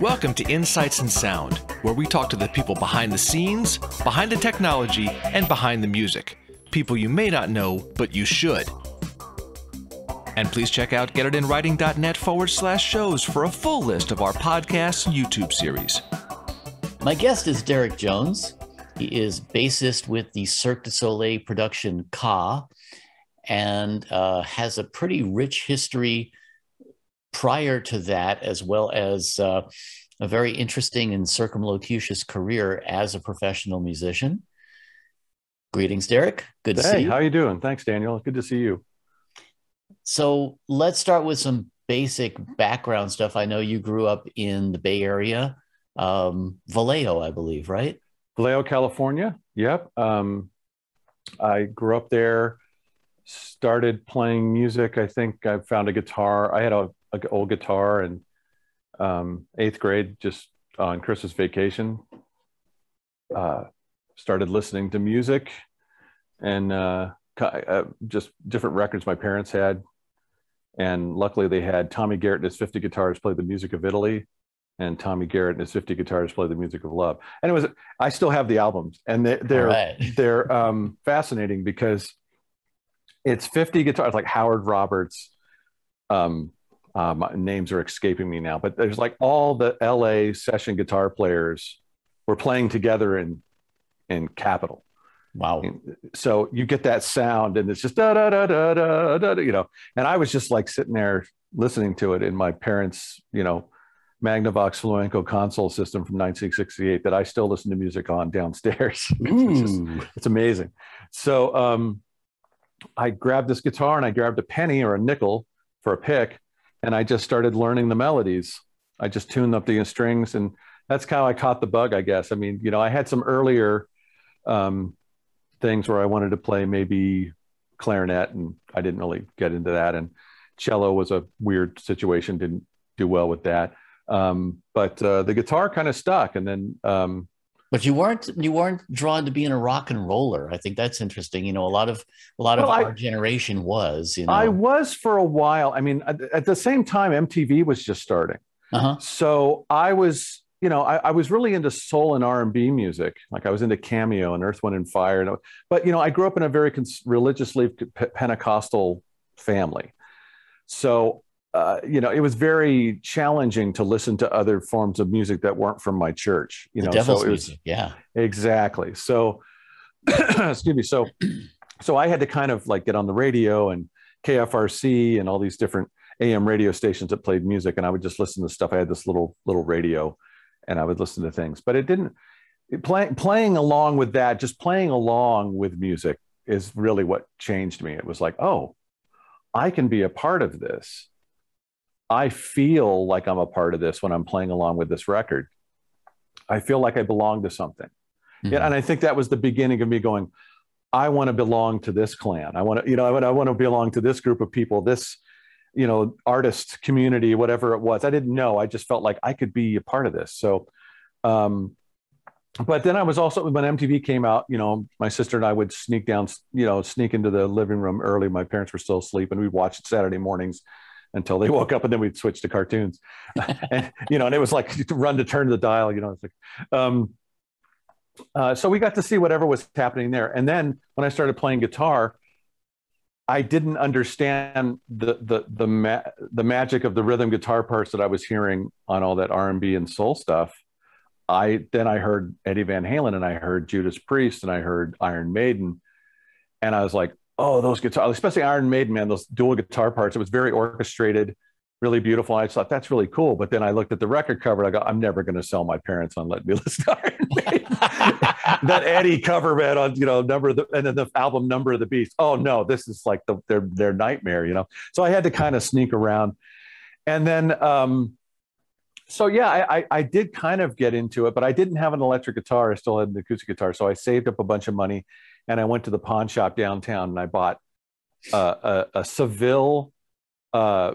Welcome to Insights In Sound, where we talk to the people behind the scenes, behind the technology, and behind the music. People you may not know, but you should. And please check out getitinwriting.net forward slash shows for a full list of our podcasts and YouTube series. My guest is Derek Jones. He is bassist with the Cirque du Soleil production Ka and uh, has a pretty rich history prior to that, as well as uh, a very interesting and circumlocutious career as a professional musician. Greetings, Derek. Good to hey, see you. how are you doing? Thanks, Daniel. Good to see you. So let's start with some basic background stuff. I know you grew up in the Bay Area, um, Vallejo, I believe, right? Vallejo, California. Yep. Um, I grew up there. Started playing music. I think I found a guitar. I had a, a old guitar and um, eighth grade, just on Christmas vacation. Uh, started listening to music, and uh, uh, just different records my parents had. And luckily, they had Tommy Garrett and his 50 guitars play the music of Italy, and Tommy Garrett and his 50 guitars play the music of love. And it was, I still have the albums, and they, they're right. they're um, fascinating because it's 50 guitars, like Howard Roberts. Um, um, names are escaping me now, but there's like all the LA session guitar players were playing together in in Capitol. Wow. so you get that sound and it's just da da da da da da you know and i was just like sitting there listening to it in my parents you know magnavox flamenco console system from 1968 that i still listen to music on downstairs. It's, just, it's amazing. So um, i grabbed this guitar and i grabbed a penny or a nickel for a pick and i just started learning the melodies i just tuned up the strings and that's how i caught the bug i guess i mean you know i had some earlier um, things where I wanted to play maybe clarinet, and I didn't really get into that. And cello was a weird situation; didn't do well with that. Um, but uh, the guitar kind of stuck, and then um, But you weren't you weren't drawn to being a rock and roller. I think that's interesting. You know, a lot of a lot of Well, I- our generation was. You know, I was for a while. I mean, at, at the same time, MTV was just starting, uh-huh. so I was. You know, I, I was really into soul and R and B music. Like I was into Cameo and Earth, Wind and Fire. And, but you know, I grew up in a very cons- religiously P- Pentecostal family, so uh, you know, it was very challenging to listen to other forms of music that weren't from my church. You the know, devil's so it was music. Yeah. exactly. So, excuse me. So, so I had to kind of like get on the radio and KFRC and all these different AM radio stations that played music, and I would just listen to stuff. I had this little little radio, and I would listen to things. But it didn't it play, playing along with that. Just playing along with music is really what changed me. It was like, oh, I can be a part of this. I feel like I'm a part of this when I'm playing along with this record. I feel like I belong to something. Yeah, Mhm. and I think that was the beginning of me going, I want to belong to this clan. I want to, you know, I want, I want to belong to this group of people, this, you know, artist community, whatever it was. I didn't know. I just felt like I could be a part of this. So, um, but then I was also when MTV came out, you know, my sister and I would sneak down, you know, sneak into the living room early. My parents were still asleep, and we'd watch it Saturday mornings until they woke up, and then we'd switch to cartoons. and you know, and it was like run to turn the dial. You know, it's like. Um, uh, so we got to see whatever was happening there. And then when I started playing guitar, I didn't understand the the the ma- the magic of the rhythm guitar parts that I was hearing on all that R and B and soul stuff. I then I heard Eddie Van Halen and I heard Judas Priest and I heard Iron Maiden, and I was like, oh, those guitars, especially Iron Maiden, man, those dual guitar parts. It was very orchestrated, really beautiful. I just thought that's really cool. But then I looked at the record cover and I go, I'm never going to sell my parents on Let Me Listen to Iron Maiden. that Eddie cover man on you know number of the and then the album Number of the Beast. Oh no, this is like the their their nightmare, you know. So I had to kind of sneak around, and then um, so yeah, I, I I did kind of get into it, but I didn't have an electric guitar. I still had an acoustic guitar, so I saved up a bunch of money, and I went to the pawn shop downtown and I bought uh, a, a Seville uh,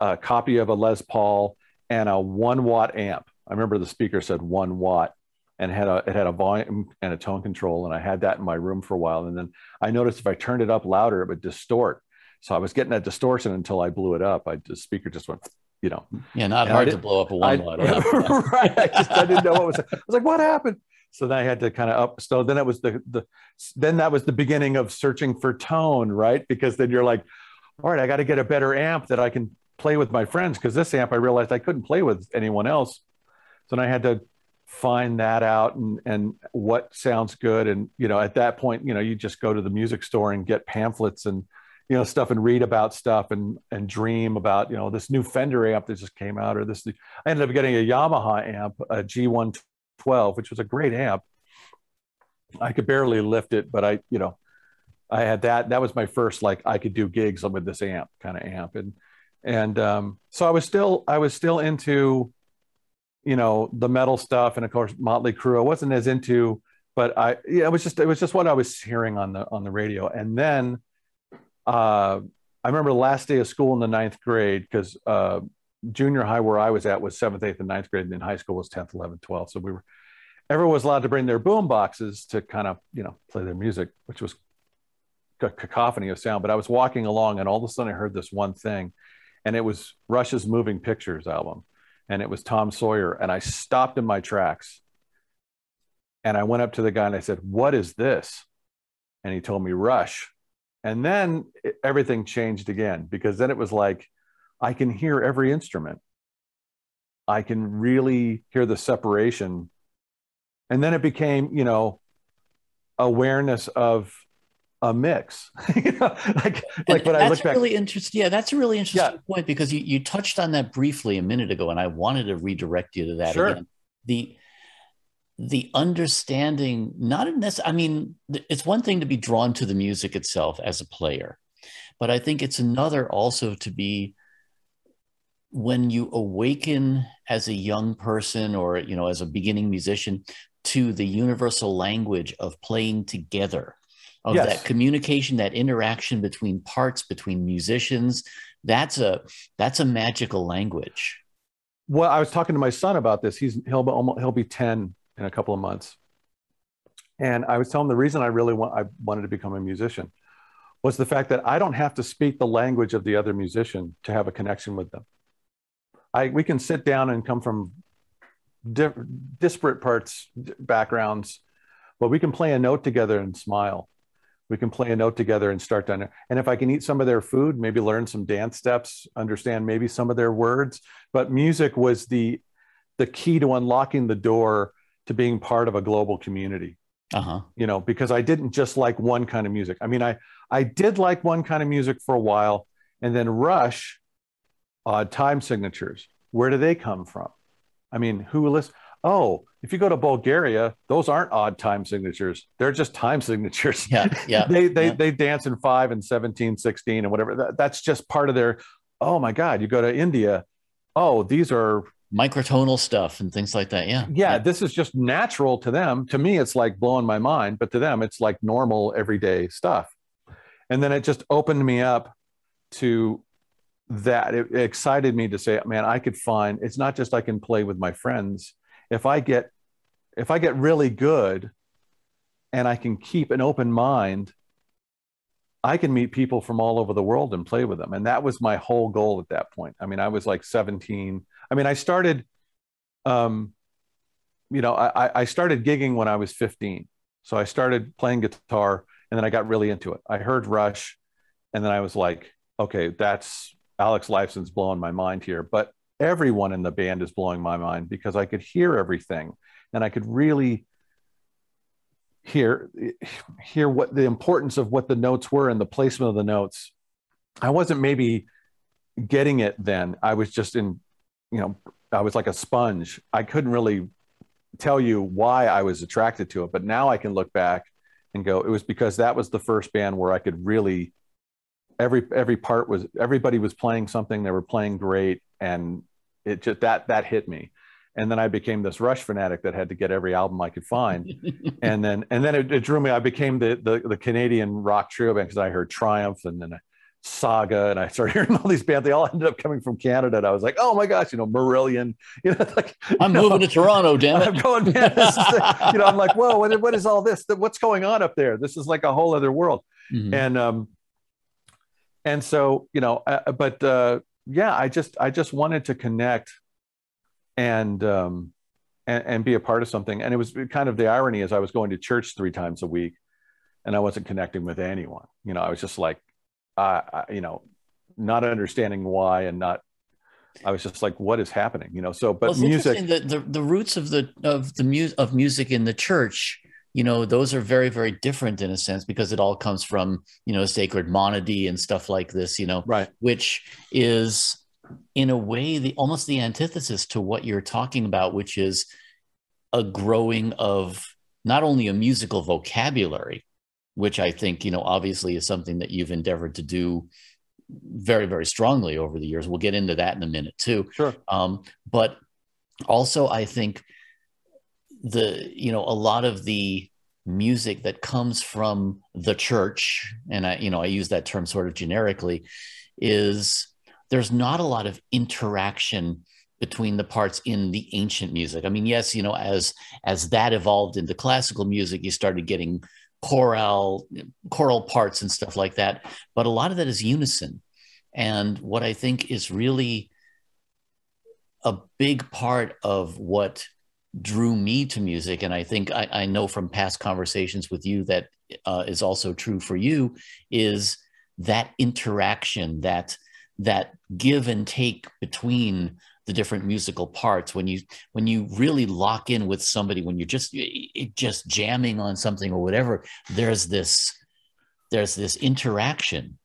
a copy of a Les Paul and a one watt amp. I remember the speaker said one watt and had a it had a volume and a tone control, and I had that in my room for a while. And then I noticed if I turned it up louder, it would distort. So I was getting that distortion until I blew it up. I the speaker just went, you know. Yeah, not And hard to blow up a one watt amp. right. I just I didn't know what was. I was like, what happened? So then I had to kind of up. So then it was the the then that was the beginning of searching for tone, right? Because then you're like, all right, I got to get a better amp that I can play with my friends because this amp I realized I couldn't play with anyone else. So then I had to find that out and and what sounds good and you know at that point you know you just go to the music store and get pamphlets and you know stuff and read about stuff and and dream about you know this new Fender amp that just came out or this I ended up getting a Yamaha amp a G112 which was a great amp. I could barely lift it but I you know I had that that was my first like I could do gigs with this amp kind of amp. And and um, so I was still I was still into you know the metal stuff and of course Motley Crue. I wasn't as into but I yeah it was just it was just what I was hearing on the on the radio. And then uh, I remember the last day of school in the ninth grade because uh, junior high where I was at was seventh eighth and ninth grade and then high school was 10th 11th 12th so we were everyone was allowed to bring their boom boxes to kind of you know play their music which was a cacophony of sound but I was walking along and all of a sudden I heard this one thing and it was Rush's Moving Pictures album and it was Tom Sawyer. And I stopped in my tracks and I went up to the guy and I said, What is this? And he told me, Rush. And then everything changed again because then it was like, I can hear every instrument. I can really hear the separation. And then it became, you know, awareness of a mix. you know, like like when I look back. really interesting. Yeah, that's a really interesting point because you, you touched on that briefly a minute ago, and I wanted to redirect you to that Sure. again. The the understanding, not in this, I mean, it's one thing to be drawn to the music itself as a player, but I think it's another also to be when you awaken as a young person or you know as a beginning musician to the universal language of playing together of Yes. that communication that interaction between parts between musicians that's a that's a magical language well, I was talking to my son about this. He's he'll be almost, he'll be ten in a couple of months, and I was telling him the reason I really want I wanted to become a musician was the fact that I don't have to speak the language of the other musician to have a connection with them. I we can sit down and come from di- disparate parts backgrounds, but we can play a note together and smile. We can play a note together and start down. And if I can eat some of their food, maybe learn some dance steps, understand maybe some of their words, but music was the the key to unlocking the door to being part of a global community uh-huh you know because i didn't just like one kind of music i mean i i did like one kind of music for a while and then rush odd time signatures. Where do they come from? I mean who list oh if you go to bulgaria those aren't odd time signatures. They're just time signatures. Yeah yeah they they yeah. they dance in 5 and 17 16 and whatever. That, that's just part of their oh my god you go to india. Oh these are microtonal stuff and things like that. Yeah yeah, this is just natural to them. To me, it's like blowing my mind, but to them, it's like normal everyday stuff. And then it just opened me up to that. It, it excited me to say, man, I could find. It's not just I can play with my friends. If I get, if I get really good, and I can keep an open mind, I can meet people from all over the world and play with them. And that was my whole goal at that point. I mean, I was like 17. I mean, I started, um, you know, I, I started gigging when I was 15. So I started playing guitar and then I got really into it. I heard Rush and then I was like, okay, that's Alex Lifeson's blowing my mind here. But everyone in the band is blowing my mind because I could hear everything and I could really hear hear what the importance of what the notes were and the placement of the notes. I wasn't maybe getting it then. I was just in, you know, I was like a sponge. I couldn't really tell you why I was attracted to it, but now I can look back and go, it was because that was the first band where I could really every every part was everybody was playing something, they were playing great, and it just that that hit me. And then I became this Rush fanatic that had to get every album I could find. and then and then it, it drew me. I became the the, the Canadian rock trio band because I heard Triumph and then Saga, and I started hearing all these bands. They all ended up coming from Canada, and I was like, oh my gosh, you know, Marillion. You know, like i'm you know, moving to toronto damn it I'm going, man. This is you know, I'm like, whoa, what, what is all this? What's going on up there? This is like a whole other world. Mhm. And um, and so you know, uh, but uh, yeah, I just I just wanted to connect and um and, and be a part of something. And it was kind of the irony is I was going to church three times a week and I wasn't connecting with anyone. You know, I was just like, uh, I, you know, not understanding why and not I was just like, what is happening? You know, so but well, music the, the the roots of the of the music of music in the church, you know, those are very, very different in a sense because it all comes from, you know, sacred monody and stuff like this, you know, right, which is in a way the almost the antithesis to what you're talking about, which is a growing of not only a musical vocabulary, which I think, you know, obviously is something that you've endeavored to do very, very strongly over the years. We'll get into that in a minute too. Sure. Um, but also, I think the, you know, a lot of the music that comes from the church, and I, you know, I use that term sort of generically, is there's not a lot of interaction between the parts in the ancient music. I mean, yes, you know, as as that evolved into classical music, you started getting choral choral parts and stuff like that but a lot of that is unison and what i think is really a big part of what drew me to music and i think i, I know from past conversations with you that uh, is also true for you is that interaction that that give and take between the different musical parts. When you when you really lock in with somebody when you're just just jamming on something or whatever there's this there's this interaction.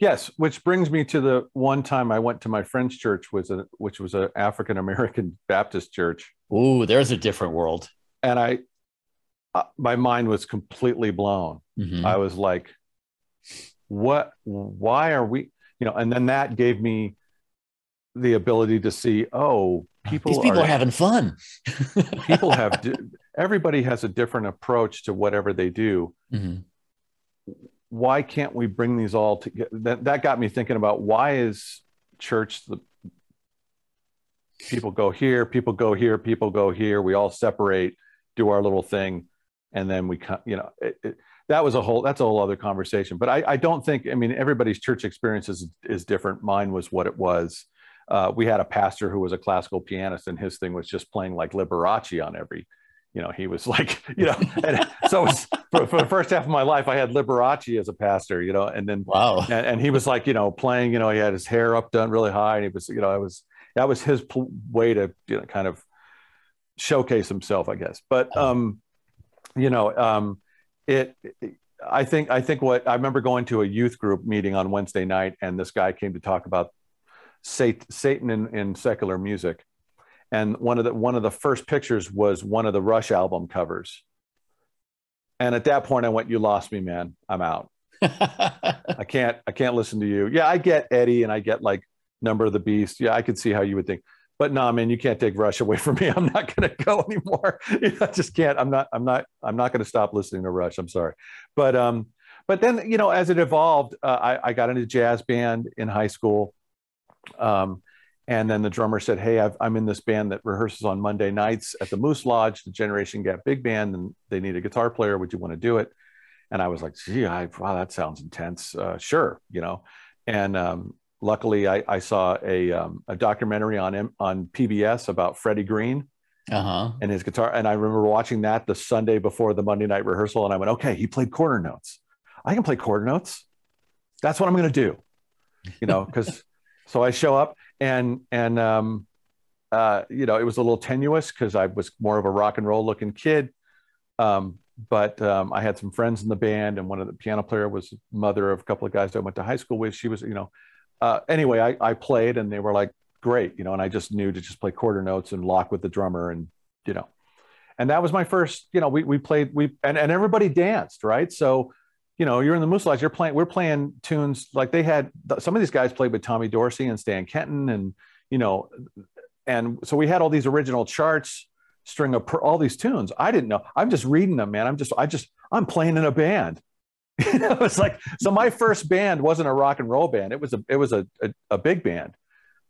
Yes which brings me to the one time i went to my friend's church was a which was an african american baptist church Ooh, there's a different world and i uh, my mind was completely blown mm-hmm. i was like what why are we you know and then that gave me the ability to see, oh, people these people are, are having fun. people have everybody has a different approach to whatever they do. Mm-hmm. Why can't we bring these all together? That that got me thinking about why is church the people go here, people go here, people go here. We all separate, do our little thing, and then we, come. you know, it, it, that was a whole that's a whole other conversation. But I, I don't think I mean everybody's church experience is is different. Mine was what it was uh, we had a pastor who was a classical pianist and his thing was just playing like Liberace on every, you know, he was like, you know, and so was, for, for, the first half of my life, I had Liberace as a pastor, you know, and then, wow. And, and, he was like, you know, playing, you know, he had his hair up done really high and he was, you know, I was, that was his pl- way to, you know, kind of showcase himself, I guess. But, um, you know, um, it, it I think I think what I remember going to a youth group meeting on Wednesday night, and this guy came to talk about Satan in, in secular music. And one of the one of the first pictures was one of the Rush album covers. And at that point, I went, "You lost me, man. I'm out. I can't. I can't listen to you. Yeah, I get Eddie, and I get like Number of the Beast. Yeah, I could see how you would think, but no, nah, man, you can't take Rush away from me. I'm not going to go anymore. I just can't. I'm not. I'm not. I'm not going to stop listening to Rush. I'm sorry, but um, but then you know, as it evolved, uh, I, I got into jazz band in high school. Um, and then the drummer said, Hey, i am in this band that rehearses on Monday nights at the Moose Lodge, the Generation Gap Big Band, and they need a guitar player. Would you want to do it? And I was like, Gee, I, wow, that sounds intense. Uh, sure, you know. And um, luckily, I, I, saw a, um, a documentary on on PBS about Freddie Green uh-huh. and his guitar. And I remember watching that the Sunday before the Monday night rehearsal, and I went, Okay, he played quarter notes. I can play quarter notes. That's what I'm going to do, you know, because so I show up and and um, uh, you know it was a little tenuous because I was more of a rock and roll looking kid. Um, but um, I had some friends in the band, and one of the piano player was mother of a couple of guys I went to high school with. She was, you know, uh, anyway, I, I played, and they were like, great, you know, and I just knew to just play quarter notes and lock with the drummer, and you know, and that was my first, you know, we we played we and and everybody danced, right? So you know, you're in the Moose you're playing, we're playing tunes like they had some of these guys played with Tommy Dorsey and Stan Kenton, and you know, and so we had all these original charts, string of all these tunes. I didn't know. I'm just reading them, man. I'm just, I just, I'm playing in a band. you was like so. My first band wasn't a rock and roll band. It was a, it was a, a, a big band,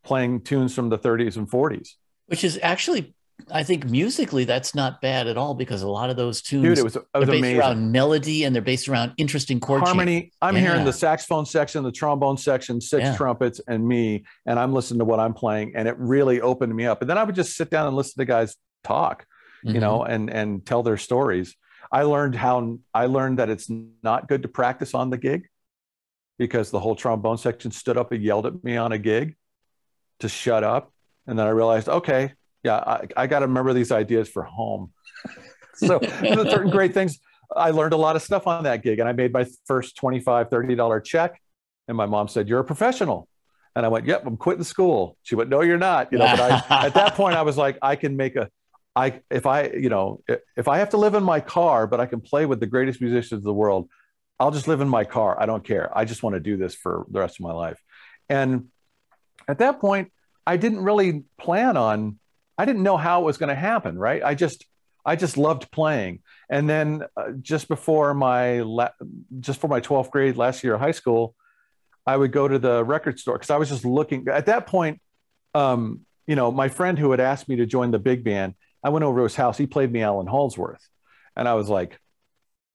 playing tunes from the 30s and 40s. Which is actually I think musically that's not bad at all because a lot of those tunes Dude, it was, it was are based amazing. around melody and they're based around interesting chord. Harmony. I'm Yeah. hearing the saxophone section, the trombone section, six Yeah. trumpets, and me, and I'm listening to what I'm playing, and it really opened me up. And then I would just sit down and listen to guys talk, Mhm. you know, and and tell their stories. I learned how I learned that it's not good to practice on the gig because the whole trombone section stood up and yelled at me on a gig to shut up. And then I realized, okay, yeah, I, I got to remember these ideas for home. so the certain great things. I learned a lot of stuff on that gig and I made my first $25, $30 check. And my mom said, You're a professional. And I went, Yep, I'm quitting school. She went, No, you're not. You know, but I, at that point I was like, I can make a I if I, you know, if I have to live in my car, but I can play with the greatest musicians in the world, I'll just live in my car. I don't care. I just want to do this for the rest of my life. And at that point, I didn't really plan on, I didn't know how it was going to happen, right? I just, I just loved playing. And then uh, just before my, la- just for my 12th grade last year of high school, I would go to the record store because I was just looking at that point. Um, you know, my friend who had asked me to join the big band, I went over to his house. He played me Allan Holdsworth. And I was like,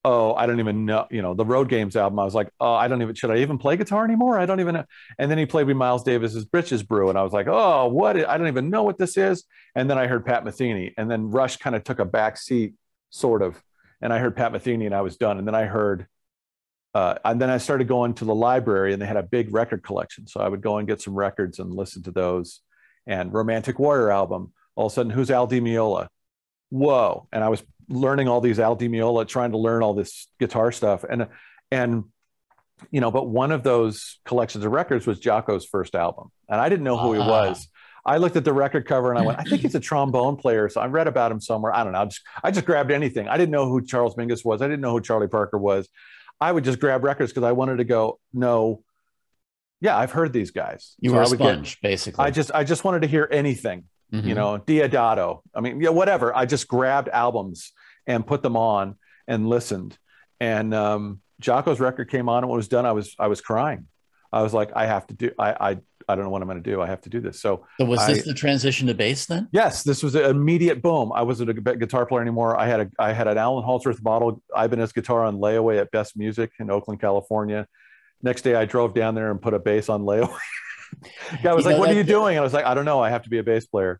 oh, I don't even know, you know, the Road Games album. I was like, oh, I don't even, should I even play guitar anymore? I don't even know. And then he played me Miles Davis's Bitches Brew. And I was like, oh, what? I don't even know what this is. And then I heard Pat Metheny. And then Rush kind of took a back seat, sort of. And I heard Pat Metheny and I was done. And then I heard, uh, and then I started going to the library and they had a big record collection. So I would go and get some records and listen to those. And Romantic Warrior album. All of a sudden, who's Al Di Meola? Whoa! And I was learning all these Al Di Meola, trying to learn all this guitar stuff, and and you know, but one of those collections of records was Jaco's first album, and I didn't know who he Ah. was. I looked at the record cover and I went, I think he's a trombone player. So I read about him somewhere. I don't know. I just, I just grabbed anything. I didn't know who Charles Mingus was. I didn't know who Charlie Parker was. I would just grab records because I wanted to go, no, yeah, I've heard these guys. You So were a would get- sponge, basically. I just, I just wanted to hear anything Mhm. you know, Deodato. I mean, yeah, whatever. I just grabbed albums and put them on and listened. And um, Jaco's record came on, and when it was done, I was I was crying. I was like, I have to do. I I, I don't know what I'm going to do. I have to do this. So So was this I- the transition to bass then? yes, this was an immediate boom. I wasn't a guitar player anymore. I had a I had an Allan Holdsworth model Ibanez guitar on layaway at Best Music in Oakland, California. Next day, I drove down there and put a bass on layaway. Guy was You like, know, "What are you doing?" And I was like, "I don't know. I have to be a bass player."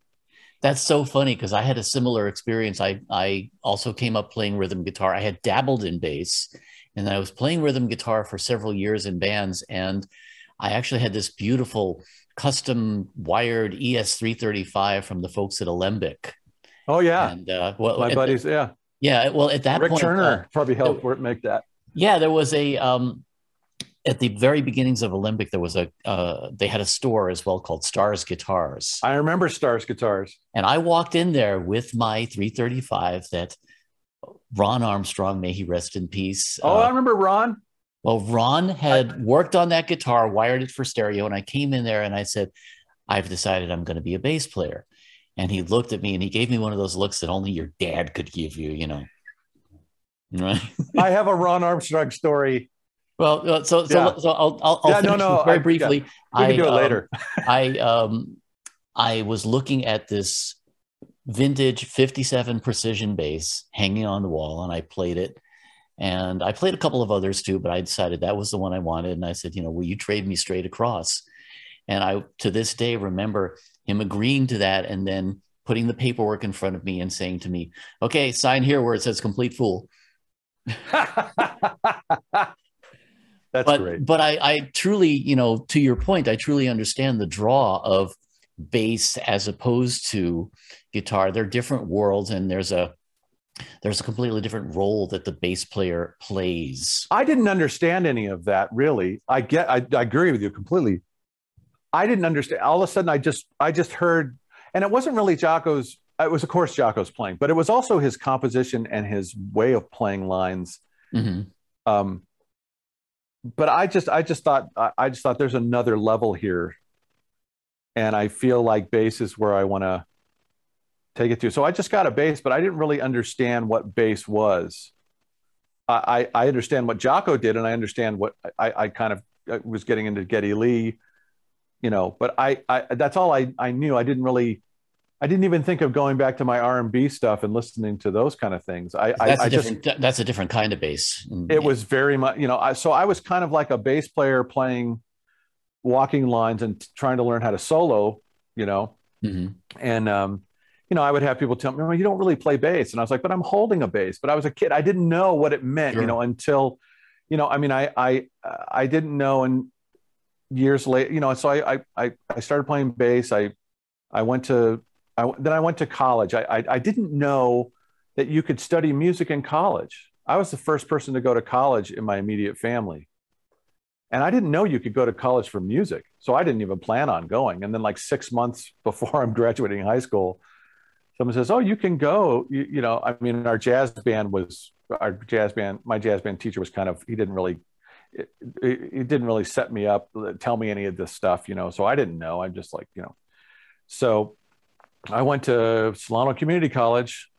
That's so funny because I had a similar experience. I I also came up playing rhythm guitar. I had dabbled in bass, and I was playing rhythm guitar for several years in bands. And I actually had this beautiful custom wired E ES335 from the folks at Alembic. Oh yeah, And uh, well, my buddies. Yeah. yeah, well, at that Rick point, Turner uh, probably helped make that. yeah, there was a um, at the very beginnings of Alembic, there was a uh, they had a store as well called Stars Guitars. I remember Stars guitars. And I walked in there with my 335 that Ron Armstrong, may he rest in peace. Oh, uh, I remember Ron. well, Ron had worked on that guitar, wired it for stereo. And I came in there and I said, I've decided I'm going to be a bass player. And he looked at me and he gave me one of those looks that only your dad could give you, you know. Right. I have a Ron Armstrong story. Well, uh, so so, Yeah. so I'll I'll, I'll Yeah, no, no, very I- briefly. We can do it um, later. I um I was looking at this vintage 57 precision bass hanging on the wall and I played it. And I played a couple of others too, but I decided that was the one I wanted. And I said, you know, will you trade me straight across? And I to this day remember him agreeing to that and then putting the paperwork in front of me and saying to me, okay, sign here where it says complete fool. That's but great. but I, I truly, you know, to your point, I truly understand the draw of bass as opposed to guitar. They're different worlds, and there's a there's a completely different role that the bass player plays. I didn't understand any of that really. I get. I, I agree with you completely. I didn't understand. All of a sudden, I just I just heard, and it wasn't really Jaco's. It was of course Jaco's playing, but it was also his composition and his way of playing lines. Mhm. Um, but I just I just thought I, just thought there's another level here, and I feel like bass is where I want to take it to. So I just got a bass, but I didn't really understand what bass was. I I, understand what Jaco did, and I understand what I I kind of uh, was getting into Geddy Lee, you know. But I I that's all I I knew. I didn't really I didn't even think of going back to my R and B stuff and listening to those kind of things. I, that's I, a different just, that's a different kind of bass. It was very much, you know, I, so I was kind of like a bass player playing walking lines and trying to learn how to solo, you know, mm-hmm. and um, you know, I would have people tell me, well, "You don't really play bass," and I was like, "But I'm holding a bass." But I was a kid; I didn't know what it meant, sure. you know, until, you know, I mean, I I I didn't know, and years later, you know, so I I I started playing bass. I I went to I, then I went to college. I, I, I didn't know that you could study music in college. I was the first person to go to college in my immediate family. And I didn't know you could go to college for music. So I didn't even plan on going. And then, like six months before I'm graduating high school, someone says, Oh, you can go. You, you know, I mean, our jazz band was our jazz band, my jazz band teacher was kind of, he didn't really, it, it, it didn't really set me up, tell me any of this stuff, you know. So I didn't know. I'm just like, you know, so I went to Solano Community College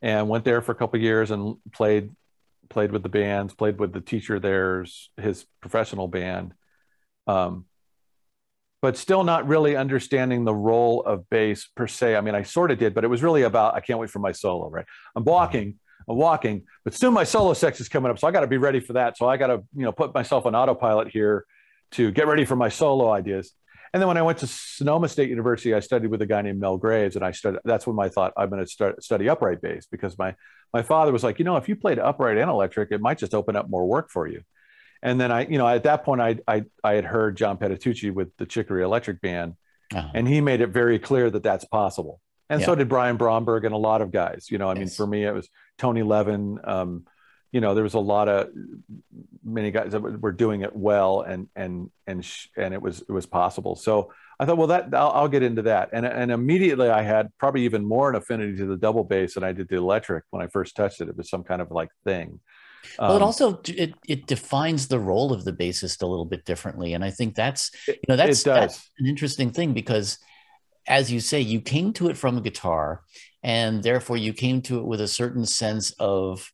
and went there for a couple years and played played with the bands, played with the teacher there's his professional band. Um, but still not really understanding the role of bass per se. I mean, I sort of did, but it was really about I can't wait for my solo, right? I'm walking, I'm walking, but soon my solo sex is coming up. So I got to be ready for that. So I got to, you know, put myself on autopilot here to get ready for my solo ideas. And then when I went to Sonoma State University, I studied with a guy named Mel Graves, and I studied. That's when I thought I'm going to start study upright bass because my my father was like, you know, if you played upright and electric, it might just open up more work for you. And then I, you know, at that point, I I, I had heard John Patitucci with the Chick Corea Elektric Band, uh-huh. and he made it very clear that that's possible. And yeah. so did Brian Bromberg and a lot of guys. You know, I mean, for me, it was Tony Levin. Um, you know there was a lot of many guys that were doing it well and and and sh- and it was it was possible. So i thought well that I'll, I'll, get into that. And and immediately i had probably even more an affinity to the double bass than i did the electric when i first touched it. It was some kind of like thing. Well, it um, also it, it defines the role of the bassist a little bit differently, and I think that's you know that's, that's an interesting thing because, as you say, you came to it from a guitar, and therefore you came to it with a certain sense of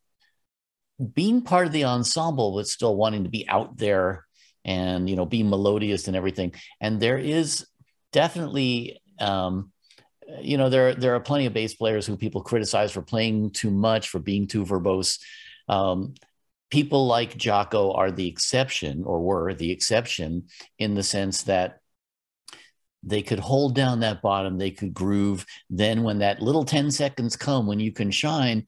being part of the ensemble but still wanting to be out there and you know be melodious and everything. And there is definitely um, you know there there are plenty of bass players who people criticize for playing too much for being too verbose. Um, people like Jaco are the exception or were the exception in the sense that they could hold down that bottom they could groove. Then when that little 10 seconds come when you can shine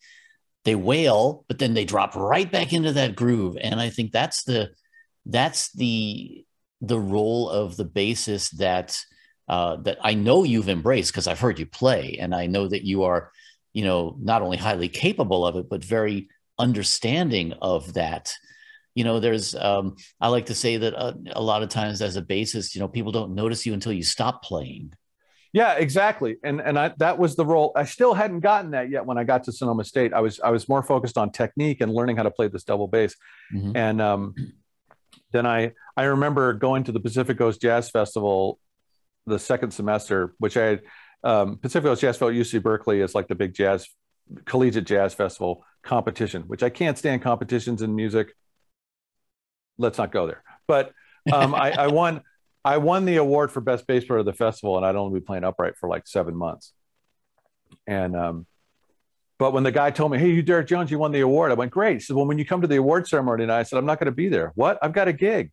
they wail, but then they drop right back into that groove. And I think that's the that's the the role of the bassist that uh, that I know you've embraced because I've heard you play, and I know that you are, you know, not only highly capable of it, but very understanding of that. You know, there's um, I like to say that uh, a lot of times as a bassist, you know, people don't notice you until you stop playing. Yeah, exactly. And and I, that was the role. I still hadn't gotten that yet when I got to Sonoma State. I was I was more focused on technique and learning how to play this double bass. Mm-hmm. And um, then I I remember going to the Pacific Coast Jazz Festival the second semester, which I had um, Pacific Coast Jazz Festival UC Berkeley is like the big jazz collegiate jazz festival competition, which I can't stand competitions in music. Let's not go there. But um, I, I won. I won the award for best bass player of the festival, and I'd only be playing upright for like seven months. And um, but when the guy told me, "Hey, you Derek Jones, you won the award," I went, "Great." He said, "Well, when you come to the award ceremony," and I said, "I'm not going to be there." What? I've got a gig.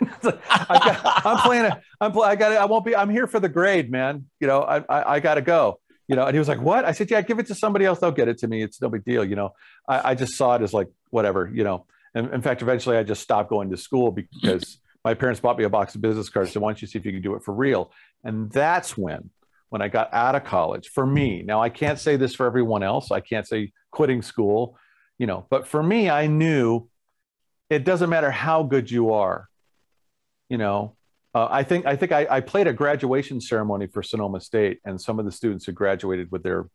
I am playing. A, I'm. Play, I got. I won't be. I'm here for the grade, man. You know, I. I, I got to go. You know, and he was like, "What?" I said, "Yeah, give it to somebody else. They'll get it to me. It's no big deal." You know, I, I just saw it as like whatever. You know, and in fact, eventually, I just stopped going to school because my parents bought me a box of business cards. So why don't you see if you can do it for real? And that's when, when I got out of college, for me, now I can't say this for everyone else. I can't say quitting school, you know, but for me, I knew it doesn't matter how good you are, you know. Uh, I think I think I, I played a graduation ceremony for Sonoma State, and some of the students who graduated with their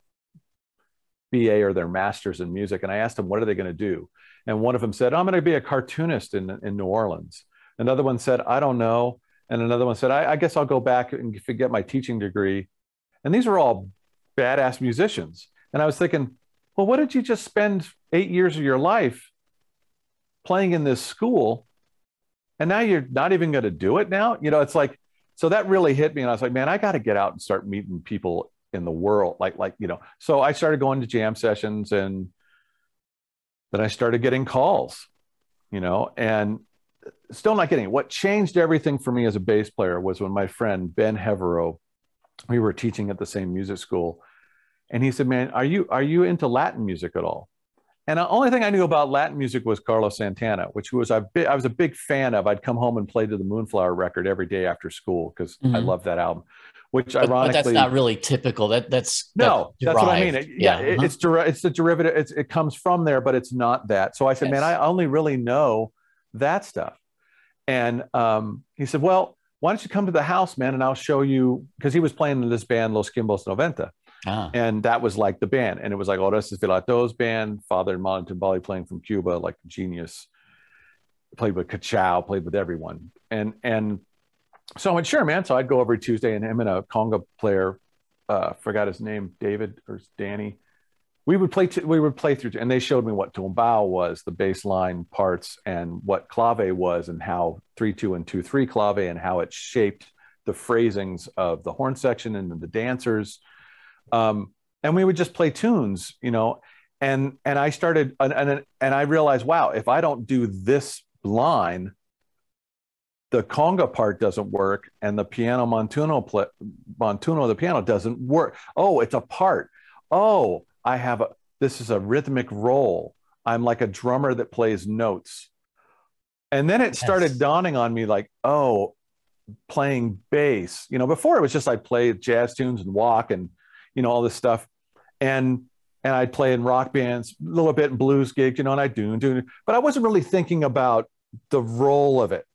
BA or their master's in music, and I asked them, "What are they going to do?" And one of them said, "I'm going to be a cartoonist in in New Orleans." Another one said, I don't know. And another one said, I, I guess I'll go back and get my teaching degree. And these were all badass musicians. And I was thinking, well, what did you just spend eight years of your life playing in this school? And now you're not even going to do it now? You know, it's like, so that really hit me. And I was like, man, I got to get out and start meeting people in the world. Like, like, you know, so I started going to jam sessions and then I started getting calls, you know, and still not getting it. What changed everything for me as a bass player was when my friend Ben Heverow, we were teaching at the same music school, and he said, "Man, are you are you into Latin music at all?" And the only thing I knew about Latin music was Carlos Santana, which was I, I was a big fan of. I'd come home and play to the Moonflower record every day after school because mm-hmm. I love that album. Which but, ironically, but that's not really typical. That that's no, that's, that's what I mean. It, yeah, yeah uh-huh. it's it's the derivative. It's, it comes from there, but it's not that. So I said, yes. man, I only really know that stuff. And um, he said, well, why don't you come to the house, man, and I'll show you because he was playing in this band Los Kimbos Noventa. Ah. And that was like the band. And it was like Orestes Vilato's band, Father and Mom Timbali playing from Cuba, like genius. Played with Cachao, played with everyone. And and so I went, sure, man. So I'd go every Tuesday and him and a conga player, uh, forgot his name, David or Danny. We would play t- we would play through and they showed me what tumbao was, the bass line parts, and what clave was, and how three two and two three clave, and how it shaped the phrasings of the horn section and the dancers um, and we would just play tunes, you know. And and I started and and, and I realized, wow, if I don't do this line, the conga part doesn't work, and the piano montuno play, montuno the piano doesn't work. Oh, it's a part. Oh, I have a this is a rhythmic role. I'm like a drummer that plays notes. And then it started dawning on me like, oh, playing bass. You know, before it was just I play jazz tunes and walk and you know, all this stuff. And and I'd play in rock bands, a little bit in blues gigs, you know, and I do do, but I wasn't really thinking about the role of it.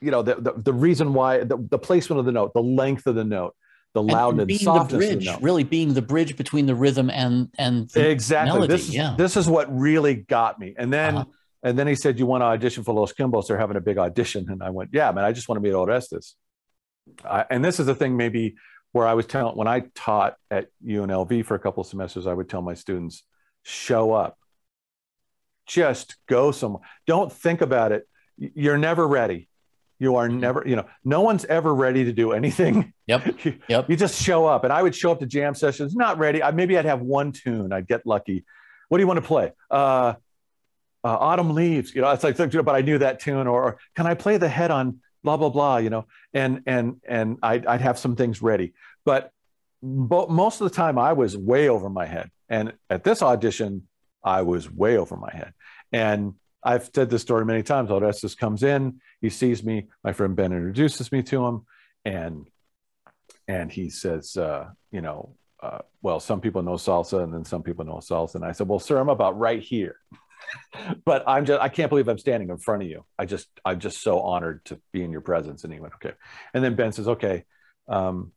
You know, the the, the reason why the, the placement of the note, the length of the note, the loudness, and the bridge, of the note. really being the bridge between the rhythm and and exactly. Melody. This is yeah. this is what really got me. And then uh-huh. and then he said, "You want to audition for Los Kimbos? They're having a big audition." And I went, "Yeah, man, I just want to meet Orestes." Uh, and this is the thing, maybe where I was telling when I taught at UNLV for a couple of semesters, I would tell my students, show up. Just go somewhere. Don't think about it. You're never ready. You are never, you know, no one's ever ready to do anything. Yep. you, yep. you just show up. And I would show up to jam sessions, not ready. I, maybe I'd have one tune. I'd get lucky. What do you want to play? Uh, uh, autumn leaves you know it's like but i knew that tune or, or, can i play the head on blah blah blah you know and and and I'd, I'd have some things ready but but most of the time i was way over my head and at this audition i was way over my head and i've said this story many times Orestes comes in he sees me my friend ben introduces me to him and and he says uh, you know uh, well some people know salsa and then some people know salsa and i said well sir i'm about right here but I'm just I can't believe I'm standing in front of you. I just I'm just so honored to be in your presence. And he went, okay. And then Ben says, okay, um,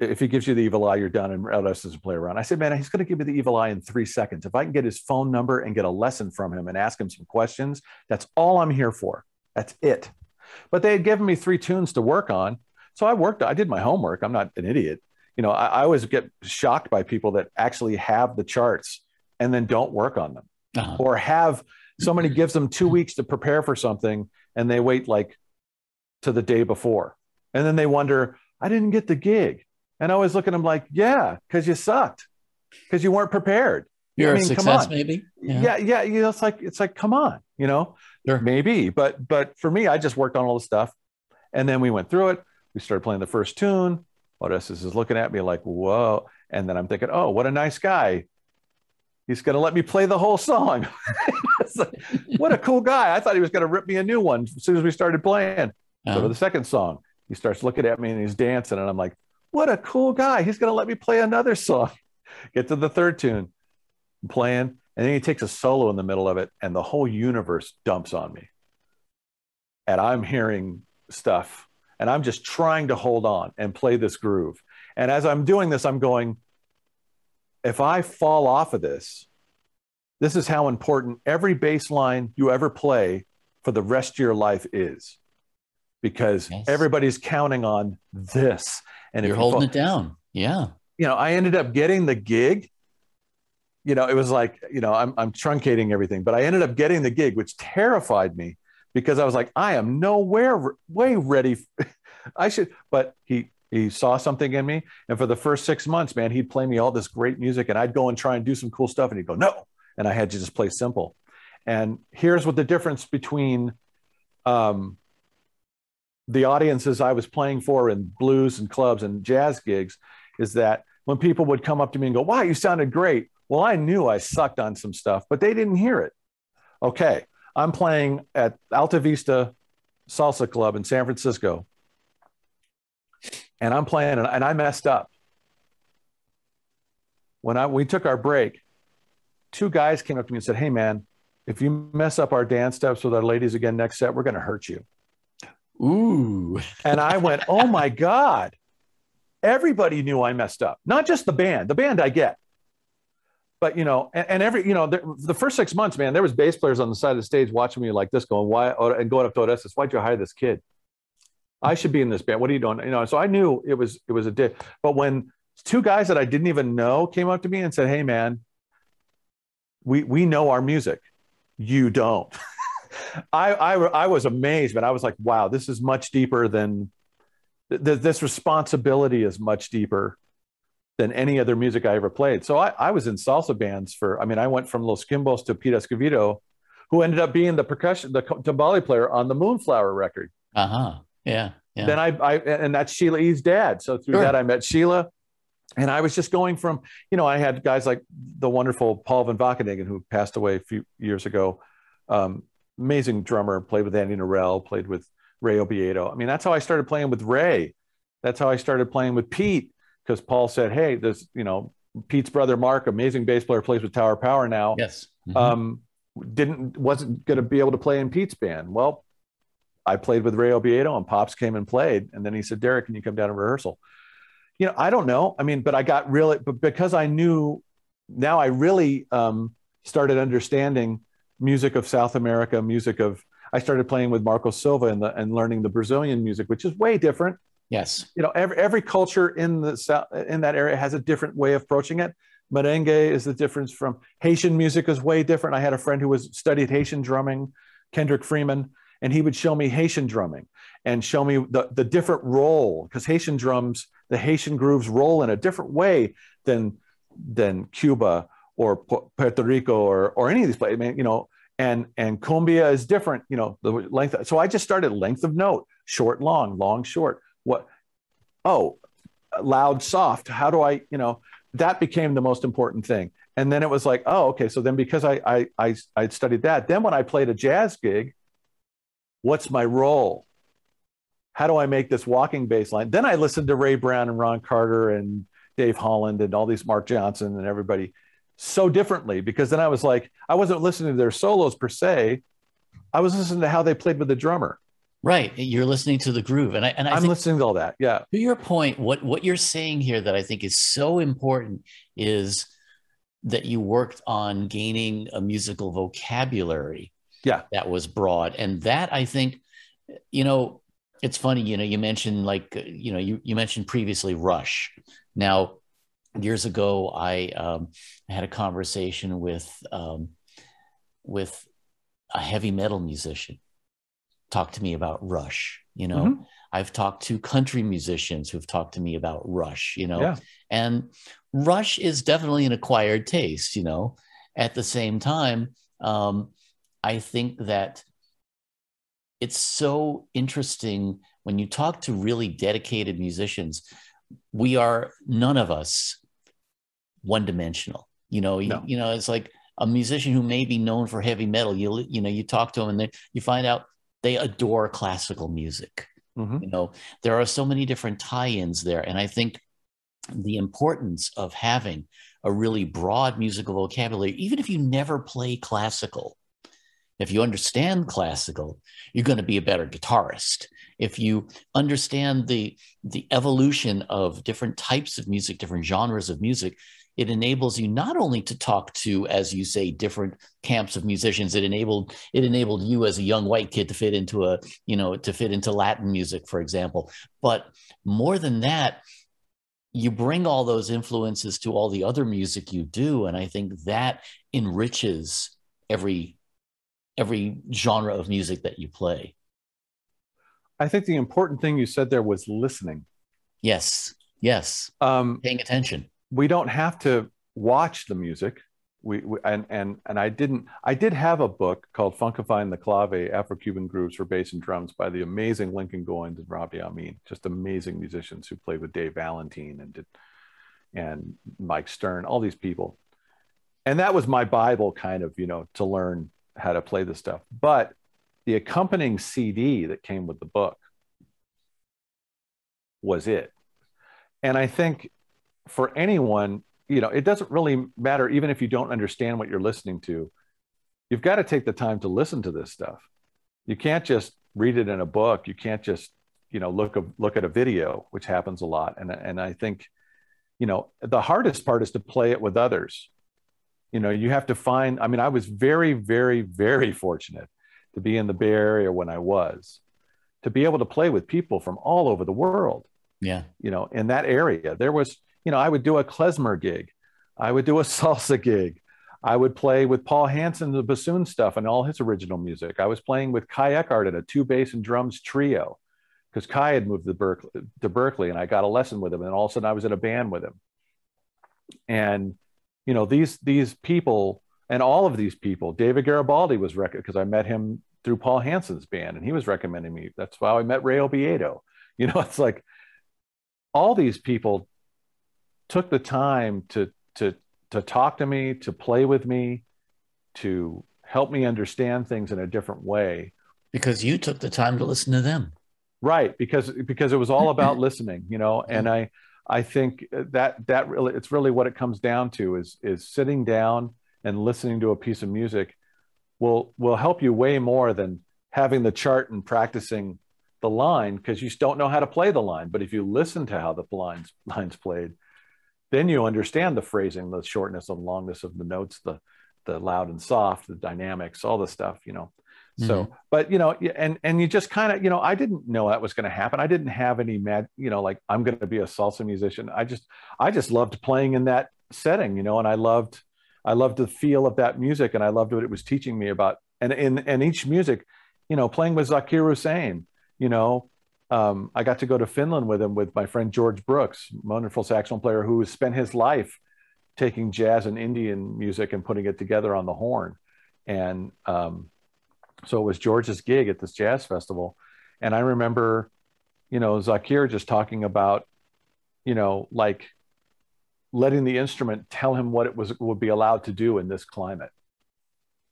if he gives you the evil eye, you're done and else doesn't play around. I said, man, he's going to give me the evil eye in three seconds. If I can get his phone number and get a lesson from him and ask him some questions, that's all I'm here for. That's it. But they had given me three tunes to work on. So I worked, I did my homework. I'm not an idiot. You know, I, I always get shocked by people that actually have the charts and then don't work on them uh-huh. or have somebody gives them two weeks to prepare for something and they wait like to the day before. And then they wonder, I didn't get the gig. And I always look at them like, yeah, because you sucked, because you weren't prepared. You're I mean, a success, maybe. Yeah. yeah, yeah. You know, it's like it's like, come on, you know, sure. maybe. But but for me, I just worked on all the stuff, and then we went through it. We started playing the first tune. Orestes is looking at me like, whoa. And then I'm thinking, oh, what a nice guy he's going to let me play the whole song. like, what a cool guy. I thought he was going to rip me a new one as soon as we started playing. Uh-huh. So to the second song, he starts looking at me and he's dancing. And I'm like, what a cool guy. He's going to let me play another song. Get to the third tune, I'm playing. And then he takes a solo in the middle of it, and the whole universe dumps on me. And I'm hearing stuff, and I'm just trying to hold on and play this groove. And as I'm doing this, I'm going, if I fall off of this, this is how important every bass line you ever play for the rest of your life is because everybody's counting on this. And you're holding you fall, it down. Yeah. You know, I ended up getting the gig. You know, it was like, you know, I'm, I'm truncating everything, but I ended up getting the gig, which terrified me because I was like, I am nowhere way ready. I should, but he he saw something in me. And for the first six months, man, he'd play me all this great music and I'd go and try and do some cool stuff. And he'd go, no. And I had to just play simple. And here's what the difference between um, the audiences I was playing for in blues and clubs and jazz gigs is that when people would come up to me and go, wow, you sounded great. Well, I knew I sucked on some stuff, but they didn't hear it. Okay. I'm playing at Alta Vista Salsa Club in San Francisco and I'm playing, and, I messed up. When I we took our break, two guys came up to me and said, "Hey, man, if you mess up our dance steps with our ladies again next set, we're going to hurt you." Ooh. and I went, "Oh my god!" Everybody knew I messed up, not just the band. The band I get, but you know, and, and every you know, the, the, first six months, man, there was bass players on the side of the stage watching me like this, going, "Why?" and going up to Odestas, "Why'd you hire this kid?" I should be in this band. What are you doing? You know, so I knew it was it was a dick. But when two guys that I didn't even know came up to me and said, "Hey, man, we we know our music, you don't." I, I I was amazed, but I was like, "Wow, this is much deeper than th- this responsibility is much deeper than any other music I ever played." So I, I was in salsa bands for. I mean, I went from Los Kimbos to Pete Escovedo, who ended up being the percussion, the timbale player on the Moonflower record. Uh huh yeah. yeah. Then I, I, and that's Sheila E's dad. So through sure. that, I met Sheila. And I was just going from, you know, I had guys like the wonderful Paul Van Wageningen, who passed away a few years ago. Um, amazing drummer, played with Andy Narell, played with Ray Obiedo. I mean, that's how I started playing with Ray. That's how I started playing with Pete, because Paul said, hey, this, you know, Pete's brother Mark, amazing bass player, plays with Tower Power now. Yes. Mm-hmm. Um, didn't wasn't going to be able to play in Pete's band. Well, I played with Ray Obiedo and Pops came and played. And then he said, Derek, can you come down to rehearsal? You know, I don't know. I mean, but I got really, but because I knew now I really um, started understanding music of South America, music of, I started playing with Marco Silva and, the, and learning the Brazilian music, which is way different. Yes. You know, every, every culture in the South, in that area has a different way of approaching it. Merengue is the difference from Haitian music is way different. I had a friend who was studied Haitian drumming, Kendrick Freeman and he would show me Haitian drumming and show me the, the different role because Haitian drums, the Haitian grooves roll in a different way than than Cuba or Puerto Rico or or any of these places. I mean, you know, and and cumbia is different. You know, the length. Of, so I just started length of note, short, long, long, short. What? Oh, loud, soft. How do I? You know, that became the most important thing. And then it was like, oh, okay. So then because I I I I studied that, then when I played a jazz gig What's my role? How do I make this walking bass line? Then I listened to Ray Brown and Ron Carter and Dave Holland and all these Mark Johnson and everybody so differently because then I was like, I wasn't listening to their solos per se. I was listening to how they played with the drummer. Right. You're listening to the groove. And I and I am listening to all that. Yeah. To your point, what what you're saying here that I think is so important is that you worked on gaining a musical vocabulary yeah that was broad and that i think you know it's funny you know you mentioned like you know you, you mentioned previously rush now years ago i um, had a conversation with um, with a heavy metal musician talk to me about rush you know mm-hmm. i've talked to country musicians who've talked to me about rush you know yeah. and rush is definitely an acquired taste you know at the same time um, I think that it's so interesting when you talk to really dedicated musicians. We are none of us one dimensional. You know, no. you, you, know, it's like a musician who may be known for heavy metal. You you know, you talk to them and then you find out they adore classical music. Mm-hmm. You know, there are so many different tie-ins there, and I think the importance of having a really broad musical vocabulary, even if you never play classical, if you understand classical, you're going to be a better guitarist. If you understand the, the evolution of different types of music, different genres of music, it enables you not only to talk to, as you say, different camps of musicians. It enabled it enabled you as a young white kid to fit into a, you know, to fit into Latin music, for example. But more than that, you bring all those influences to all the other music you do. And I think that enriches every every genre of music that you play. I think the important thing you said there was listening. Yes. Yes. Um, Paying attention. we don't have to watch the music. We, we and and and I didn't. I did have a book called "Funkifying the Clave: Afro-Cuban Grooves for Bass and Drums" by the amazing Lincoln Goines and Robby Ameen, just amazing musicians who played with Dave Valentine and did, and Mike Stern, all these people, and that was my Bible, kind of, you know, to learn how to play this stuff. But the accompanying CD that came with the book was it, and I think for anyone you know, it doesn't really matter, even if you don't understand what you're listening to. You've got to take the time to listen to this stuff. You can't just read it in a book. You can't just, you know, look a, look at a video, which happens a lot. And and I think, you know, the hardest part is to play it with others. You know, you have to find. I mean, I was very, very, very fortunate to be in the Bay Area when I was, to be able to play with people from all over the world. Yeah. You know, in that area, there was you know, I would do a klezmer gig, I would do a salsa gig, I would play with Paul Hanson, the bassoon stuff, and all his original music. I was playing with Kai Eckhardt in a two bass and drums trio because Kai had moved to Berkeley, to Berkeley, and I got a lesson with him, and all of a sudden I was in a band with him. And you know, these these people and all of these people, David Garibaldi was because I met him through Paul Hanson's band, and he was recommending me. That's how I met Ray Obiedo. You know, it's like all these people took the time to to to talk to me, to play with me, to help me understand things in a different way. Because you took the time to listen to them. Right, because because it was all about listening, you know, and mm. I I think that that really it's really what it comes down to is is sitting down and listening to a piece of music will will help you way more than having the chart and practicing the line because you don't know how to play the line. But if you listen to how the lines lines played, then you understand the phrasing, the shortness and longness of the notes, the the loud and soft, the dynamics, all the stuff, you know. So, mm-hmm. but you know, and and you just kind of, you know, I didn't know that was going to happen. I didn't have any mad, you know, like I'm going to be a salsa musician. I just, I just loved playing in that setting, you know, and I loved, I loved the feel of that music, and I loved what it was teaching me about. And in and each music, you know, playing with Zakir Hussain, you know, um, I got to go to Finland with him with my friend George Brooks, wonderful saxophone player who spent his life taking jazz and Indian music and putting it together on the horn. And um, so it was George's gig at this jazz festival. And I remember, you know, Zakir just talking about, you know, like letting the instrument tell him what it was would be allowed to do in this climate.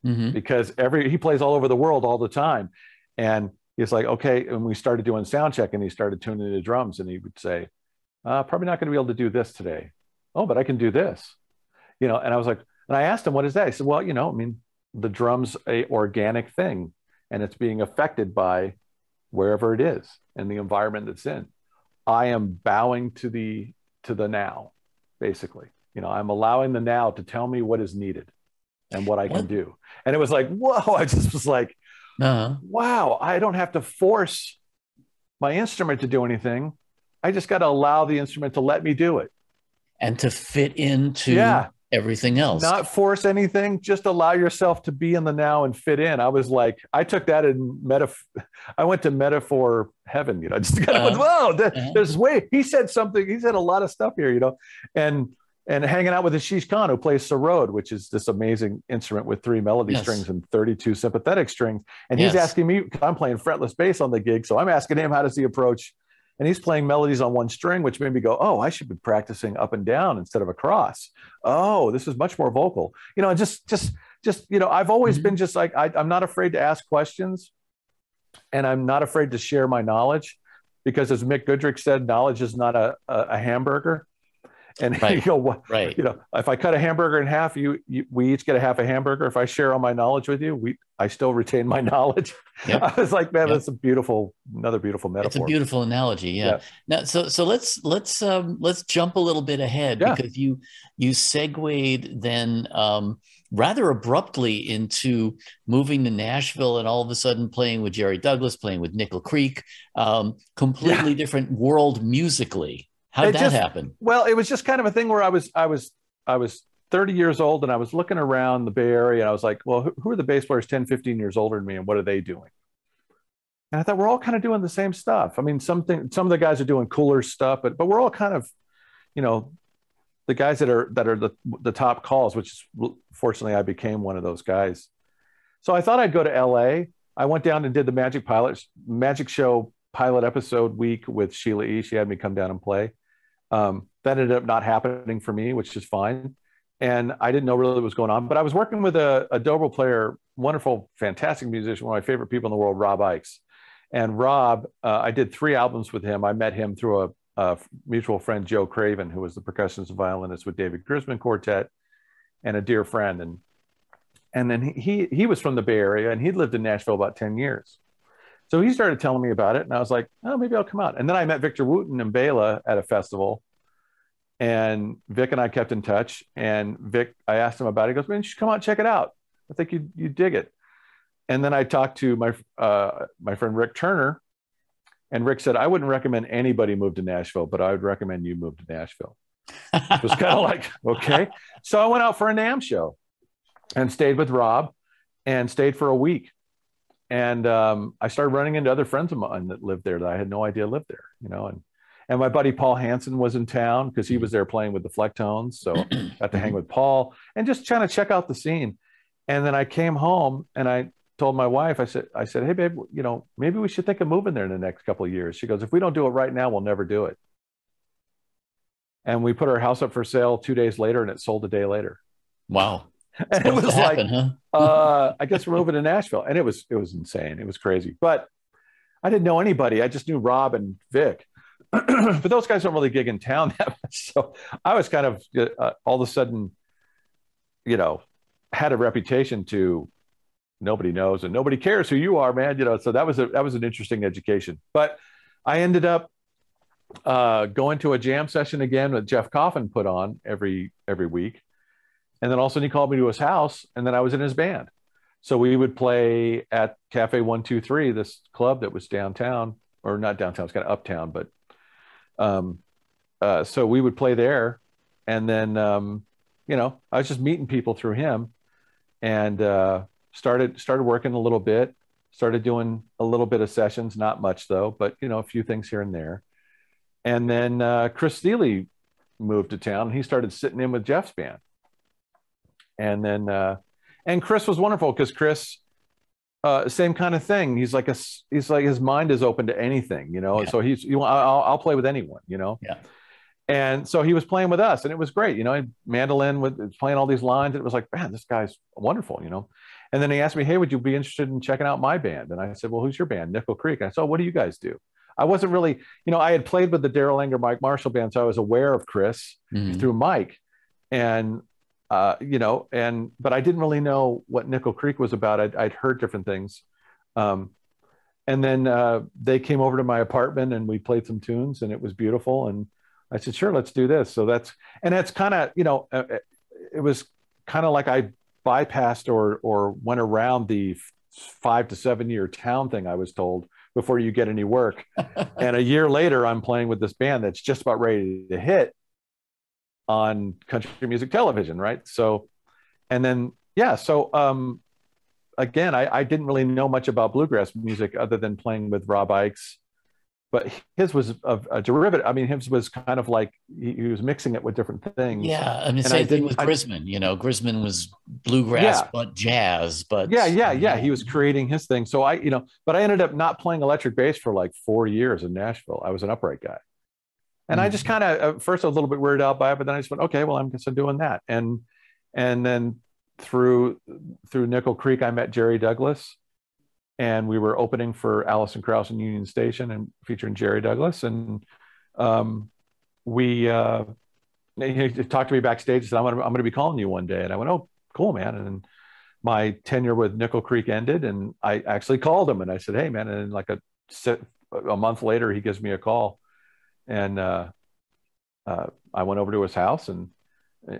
Mm-hmm. Because every he plays all over the world all the time. And he's like, okay. And we started doing sound check and he started tuning the drums and he would say, uh, probably not going to be able to do this today. Oh, but I can do this, you know? And I was like, and I asked him, what is that? He said, well, you know, I mean, the drum's a organic thing and it's being affected by wherever it is and the environment it's in. I am bowing to the, to the now, basically. You know, I'm allowing the now to tell me what is needed and what I can do. And it was like, whoa, I just was like, uh-huh. wow, I don't have to force my instrument to do anything. I just got to allow the instrument to let me do it. And to fit into yeah. Everything else. Not force anything, just allow yourself to be in the now and fit in. I was like, I took that in metaphor. I went to metaphor heaven, you know, I just kind of uh, went, whoa, uh-huh. there's way. He said something, he said a lot of stuff here, you know, and and hanging out with Ashish Khan, who plays sarod, which is this amazing instrument with three melody yes. strings and 32 sympathetic strings. And yes. he's asking me, I'm playing fretless bass on the gig. So I'm asking him, how does he approach? And he's playing melodies on one string, which made me go, oh, I should be practicing up and down instead of across. Oh, this is much more vocal. You know, just, just, just, you know, I've always mm-hmm. been just like, I, I'm not afraid to ask questions and I'm not afraid to share my knowledge because as Mick Goodrick said, knowledge is not a, a, a hamburger and right. you go, what, right. you know, if I cut a hamburger in half, you, you, we each get a half a hamburger. If I share all my knowledge with you, we, I still retain my knowledge. Yep. I was like, man, yep. that's a beautiful, another beautiful metaphor. It's a beautiful analogy. Yeah. yeah. Now, so, so let's, let's, um, let's jump a little bit ahead yeah. because you, you segued then, um, rather abruptly into moving to Nashville and all of a sudden playing with Jerry Douglas, playing with Nickel Creek, um, completely yeah. different world musically. How did that just, happen? Well, it was just kind of a thing where I was I was I was 30 years old and I was looking around the Bay Area and I was like, well, who, who are the bass players 10, 15 years older than me and what are they doing? And I thought we're all kind of doing the same stuff. I mean, something some of the guys are doing cooler stuff, but but we're all kind of, you know, the guys that are that are the the top calls, which is, fortunately I became one of those guys. So I thought I'd go to LA. I went down and did the Magic Pilot Magic Show pilot episode week with Sheila E. She had me come down and play. Um, that ended up not happening for me, which is fine. And I didn't know really what was going on, but I was working with a, a dobro player, wonderful, fantastic musician, one of my favorite people in the world, Rob Ickes. And Rob, uh, I did three albums with him. I met him through a, a, mutual friend, Joe Craven, who was the percussionist and violinist with David Grisman Quartet, and a dear friend. And and then he he was from the Bay Area, and he'd lived in Nashville about ten years. So he started telling me about it, and I was like, oh, maybe I'll come out. And then I met Victor Wooten and Bela at a festival, and Vic and I kept in touch. And Vic, I asked him about it. He goes, man, you should come out and check it out. I think you you dig it. And then I talked to my uh, my friend Rick Turner, and Rick said I wouldn't recommend anybody move to Nashville, but I would recommend you move to Nashville. it was kind of like okay. So I went out for a NAMM show, and stayed with Rob, and stayed for a week and um, I started running into other friends of mine that lived there that I had no idea lived there, you know, and and my buddy Paul Hanson was in town because he was there playing with the Flecktones, so I got to hang with Paul and just trying to check out the scene. And then I came home and I told my wife, I said, I said, hey babe, you know, maybe we should think of moving there in the next couple of years. She goes, if we don't do it right now, we'll never do it. And we put our house up for sale two days later, and it sold a day later. Wow. and it was happen, like, huh? uh, I guess we're moving to Nashville, and it was it was insane. It was crazy, but I didn't know anybody. I just knew Rob and Vic, but those guys don't really gig in town that much. So I was kind of uh, all of a sudden, you know, had a reputation to nobody knows and nobody cares who you are, man. You know, so that was a that was an interesting education. But I ended up uh, going to a jam session again with Jeff Coffin put on every every week and then all of a sudden he called me to his house, and then I was in his band. So we would play at Cafe One Two Three, this club that was downtown, or not downtown, it's kind of uptown, but um, uh, so we would play there, and then um, you know I was just meeting people through him, and uh, started started working a little bit, started doing a little bit of sessions, not much though, but you know a few things here and there, and then uh, Chris Thile moved to town, and he started sitting in with Jeff's band, and then uh, and Chris was wonderful because Chris, uh, same kind of thing. He's like a he's like his mind is open to anything, you know. Yeah. So he's you know I'll, I'll play with anyone, you know. Yeah. And so he was playing with us, and it was great, you know. Mandolin with playing all these lines, and it was like, man, this guy's wonderful, you know. And then he asked me, hey, would you be interested in checking out my band? And I said, well, who's your band? Nickel Creek. And I said, oh, what do you guys do? I wasn't really, you know, I had played with the Darol Anger, Mike Marshall band, so I was aware of Chris mm-hmm. through Mike, and uh, you know, and but I didn't really know what Nickel Creek was about. I'd, I'd heard different things, um, and then uh, they came over to my apartment and we played some tunes, and it was beautiful. And I said, "Sure, let's do this." So that's and that's kind of you know, uh, uh, it was kind of like I bypassed or or went around the five to seven year town thing I was told before you get any work. and a year later, I'm playing with this band that's just about ready to hit on country music television, right? So, and then yeah, so um, again, I, I didn't really know much about bluegrass music other than playing with Rob Ickes, but his was a, a derivative. I mean, his was kind of like he, he, was mixing it with different things. Yeah, I mean, and same I thing with Grisman. You know, Grisman was bluegrass yeah. but jazz, but yeah, yeah, yeah. He was creating his thing. So I, you know, but I ended up not playing electric bass for like four years in Nashville. I was an upright guy. And mm-hmm. I just kind of, first, I was a little bit weirded out by it, but then I just went, okay, well, I'm just doing that. And, and then through, through Nickel Creek, I met Jerry Douglas and we were opening for Alison Krauss in Union Station and featuring Jerry Douglas. And um, we, uh, he talked to me backstage and said, I'm going to, I'm going to be calling you one day. And I went, oh, cool, man. And my tenure with Nickel Creek ended and I actually called him and I said, hey, man. And like a, a month later, he gives me a call and uh, uh, I went over to his house and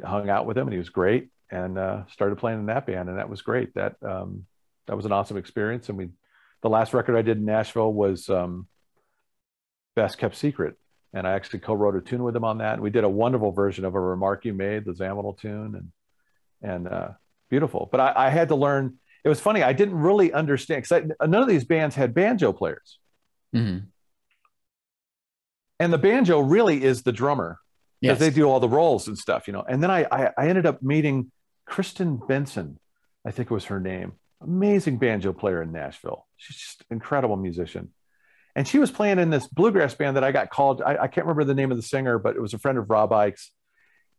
hung out with him, and he was great. And uh, started playing in that band, and that was great. That um, that was an awesome experience. And we, the last record I did in Nashville was um, "Best Kept Secret," and I actually co-wrote a tune with him on that. And we did a wonderful version of a remark you made, the Zawinul tune, and and uh, beautiful. But I, I had to learn. it was funny. I didn't really understand because none of these bands had banjo players. Mhm. And the banjo really is the drummer because Yes. they do all the rolls and stuff, you know. And then I, I I ended up meeting Kristin Benson, I think it was her name. Amazing banjo player in Nashville. She's just an incredible musician. And she was playing in this bluegrass band that I got called. I, I can't remember the name of the singer, but it was a friend of Rob Ickes'.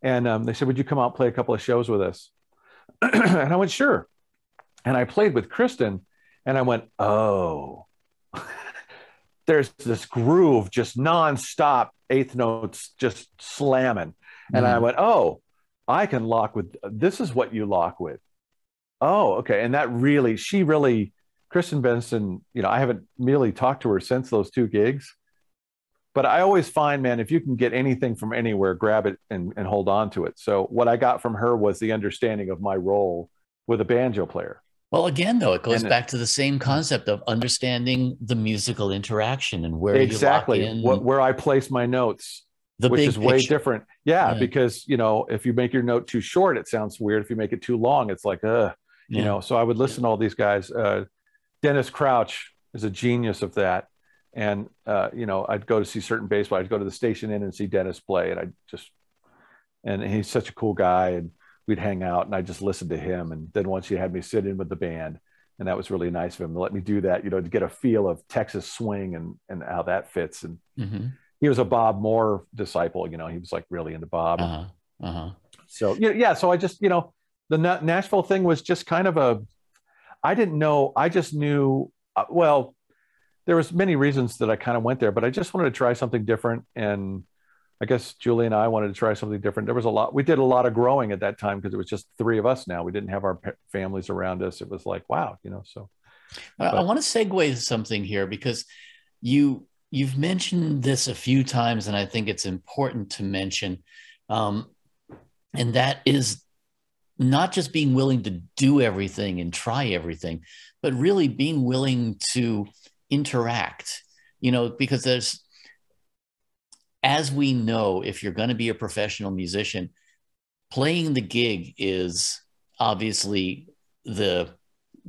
And um, they said, "Would you come out and play a couple of shows with us?" and I went, "Sure." And I played with Kristin, and I went, "Oh." There's this groove just nonstop, eighth notes just slamming. And I Mhm. went, oh, I can lock with this is what you lock with. Oh, okay. And that really, she really, Kristin Benson, you know, I haven't really talked to her since those two gigs. But I always find, man, if you can get anything from anywhere, grab it and, and hold on to it. So what I got from her was the understanding of my role with a banjo player. Well, again, though, it goes And back to the same concept of understanding the musical interaction and where exactly you in what, where I place my notes. the which is way different. Yeah, Yeah. because you know, if you make your note too short, it sounds weird. If you make it too long, it's like, uh, you Yeah. know. So I would listen to all these guys. Uh, Dennis Crouch is a genius of that, and uh, you know, I'd go to see certain baseball. I'd go to the station inn and see Dennis play, and I just, and he's such a cool guy, and we'd hang out, and I just listened to him. And then once he had me sit in with the band, and that was really nice of him to let me do that, you know, to get a feel of Texas swing and and how that fits. And Mhm. he was a Bob Moore disciple. You know, he was like really into Bob. Uh-huh. Uh-huh. So yeah, yeah. So I just, you know, the Na- Nashville thing was just kind of a. I didn't know. I just knew. Uh, well, there was many reasons that I kind of went there, but I just wanted to try something different, and I guess Julie and I wanted to try something different. There was a lot. We did a lot of growing at that time because it was just three of us. Now we didn't have our families around us. It was like wow, you know. So I, I want to segue something here because you you've mentioned this a few times, and I think it's important to mention, um, and that is not just being willing to do everything and try everything, but really being willing to interact. You know, because there's, as we know, if you're going to be a professional musician, playing the gig is obviously the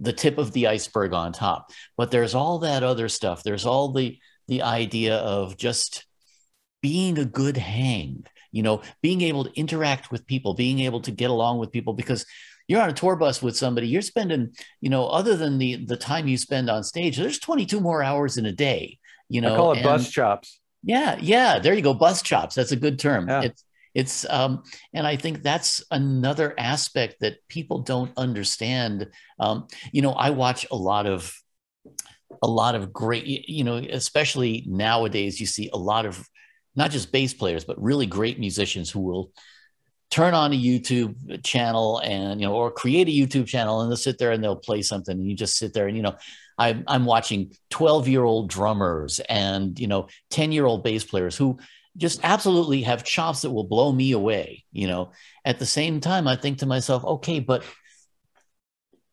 the tip of the iceberg on top. But there's all that other stuff. There's all the the idea of just being a good hang you know being able to interact with people being able to get along with people. Because you're on a tour bus with somebody you're spending you know other than the the time you spend on stage there's 22 more hours in a day you know I call it and- bus chops. Yeah, yeah. There you go. Bus chops. That's a good term. Yeah. It's it's um, and I think that's another aspect that people don't understand. Um, you know, I watch a lot of a lot of great, you know, especially nowadays, you see a lot of not just bass players, but really great musicians who will turn on a YouTube channel and you know, or create a YouTube channel and they'll sit there and they'll play something and you just sit there and you know, I'm I'm watching 12 year old drummers and you know 10 year old bass players who just absolutely have chops that will blow me away. You know, at the same time, I think to myself, okay, but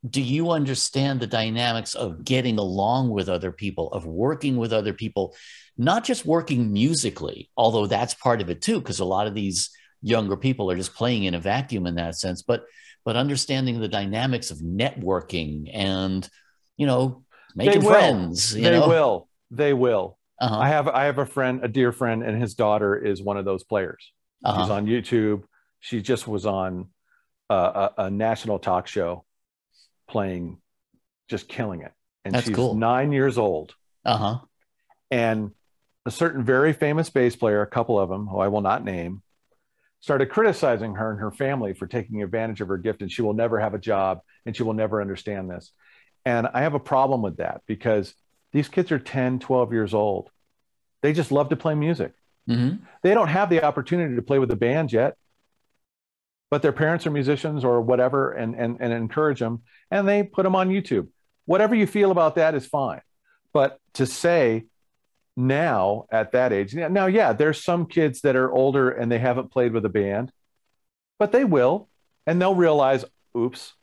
do you understand the dynamics of getting along with other people, of working with other people, not just working musically, although that's part of it too, because a lot of these younger people are just playing in a vacuum in that sense, but but understanding the dynamics of networking and you know making will. friends. You they know? will. They will. Uh-huh, I have I have a friend, a dear friend, and his daughter is one of those players. She's uh-huh. on YouTube. She just was on a, a national talk show, playing, just killing it. And That's she's cool. nine years old. Uh-huh. And a certain very famous bass player, a couple of them, who I will not name, started criticizing her and her family for taking advantage of her gift, and she will never have a job, and she will never understand this. And I have a problem with that because these kids are 10, 12 years old. They just love to play music. hmm They don't have the opportunity to play with a band yet, but their parents are musicians or whatever and, and, and encourage them and they put them on YouTube. Whatever you feel about that is fine. But to say now at that age, now, yeah, there's some kids that are older and they haven't played with a band, but they will and they'll realize, oops,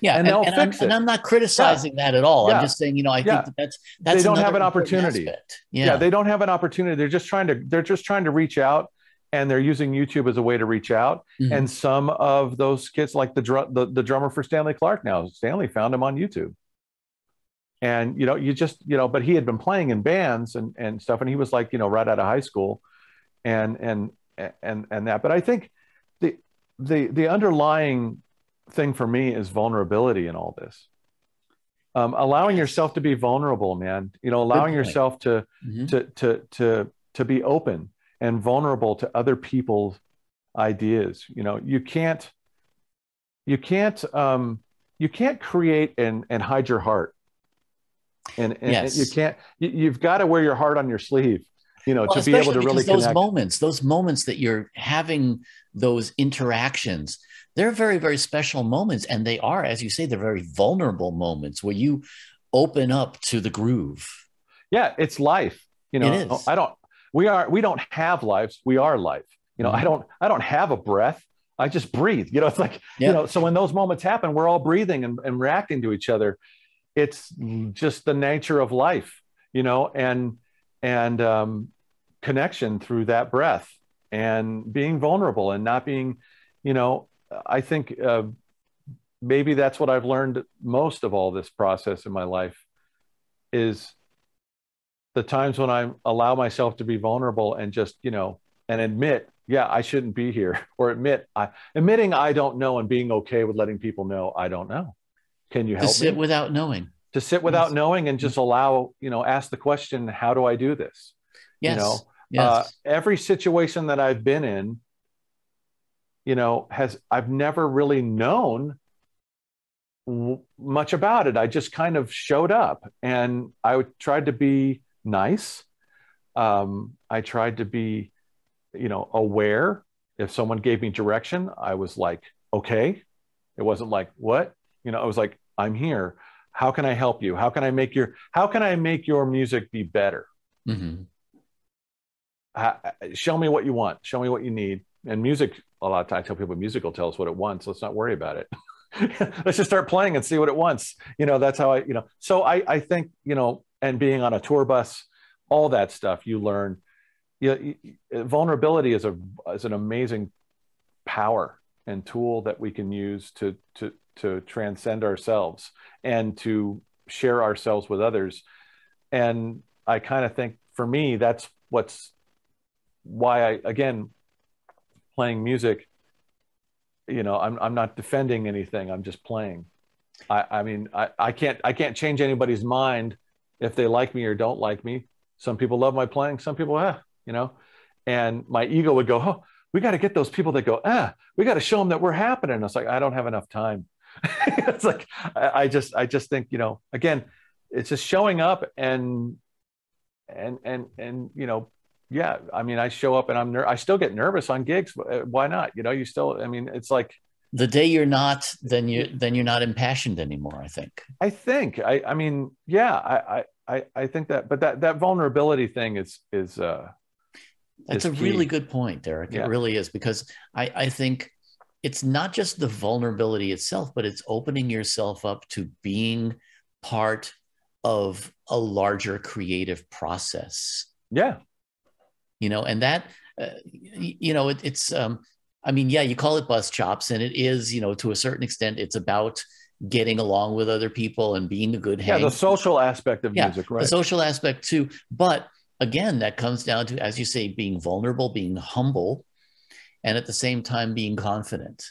Yeah, And and, they'll and I'm, fix and. I'm not criticizing that at all. Yeah. I'm just saying, you know, I Yeah. think that that's that's They don't have an opportunity. yeah. Yeah, they don't have an opportunity they're just trying to they're just trying to reach out and they're using YouTube as a way to reach out. Mhm. And some of those kids, like the, dr- the the drummer for Stanley Clarke now, Stanley found him on YouTube. And you know, you just you know, but he had been playing in bands and and stuff, and he was like you know right out of high school, and and and and that. But I think the the the underlying thing for me is vulnerability in all this. Um, allowing yourself to be vulnerable, man. You know, allowing yourself to Mhm. to to to to be open and vulnerable to other people's ideas you know you can't you can't um you can't create and and hide your heart and, and Yes. you can't you, you've got to wear your heart on your sleeve you know Well, to be able to really those connect moments, those moments that you're having those interactions, they're very, very special moments. And they are, as you say, they're very vulnerable moments where you open up to the groove. yeah it's life you know It is. i don't we are we don't have lives we are life you know i Mhm. don't i don't have a breath i just breathe you know it's like you know so when those moments happen we're all breathing and, and reacting to each other it's just the nature of life you know and and um, connection through that breath and being vulnerable and not being you know i think uh, maybe that's what i've learned most of all this process in my life is the times when i allow myself to be vulnerable and just you know and admit yeah i shouldn't be here or admit i admitting i don't know and being okay with letting people know i don't know can you help To sit me without knowing. to sit without Yes. knowing and just allow you know ask the question how do i do this Yes. you know yes. uh, every situation that i've been in you know has i've never really known w- much about it i just kind of showed up and i tried to be nice um, i tried to be you know aware if someone gave me direction i was like okay it wasn't like what you know i was like i'm here. How can i help you? How can i make your how can i make your music be better? Mhm. Ha- show me what you want. Show me what you need. And music a lot of times i tell people music will tell us what it wants. Let's not worry about it. Let's just start playing and see what it wants. You know that's how i you know so i i think you know and being on a tour bus all that stuff you learn. You, you, vulnerability is a is an amazing power and tool that we can use to to to transcend ourselves and to share ourselves with others. And i kind of think for me that's what's why i again playing music you know i'm, I'm not defending anything i'm just playing. I i mean I, I can't i can't change anybody's mind if they like me or don't like me. Some people love my playing some people ah you know and my ego would go oh we got to get those people that go ah we got to show them that we're happening it's like i don't have enough time it's like I, I just i just think you know again it's just showing up and and and and you know yeah i mean i show up and i'm ner- i still get nervous on gigs Uh, why not you know you still i mean it's like The day you're not, then you then you're not impassioned anymore. I think. i think i i mean yeah i i i, I think that but that that vulnerability thing is is uh That's a really good point, Derek. Yeah. It really is because I, I think it's not just the vulnerability itself, but it's opening yourself up to being part of a larger creative process. yeah You know, and that, uh, you know, it, it's, um, I mean, yeah, you call it bus chops, and it is, you know, to a certain extent, it's about getting along with other people and being a good yeah the social aspect of Yeah, music right? the social aspect too but again that comes down to as you say being vulnerable being humble and at the same time being confident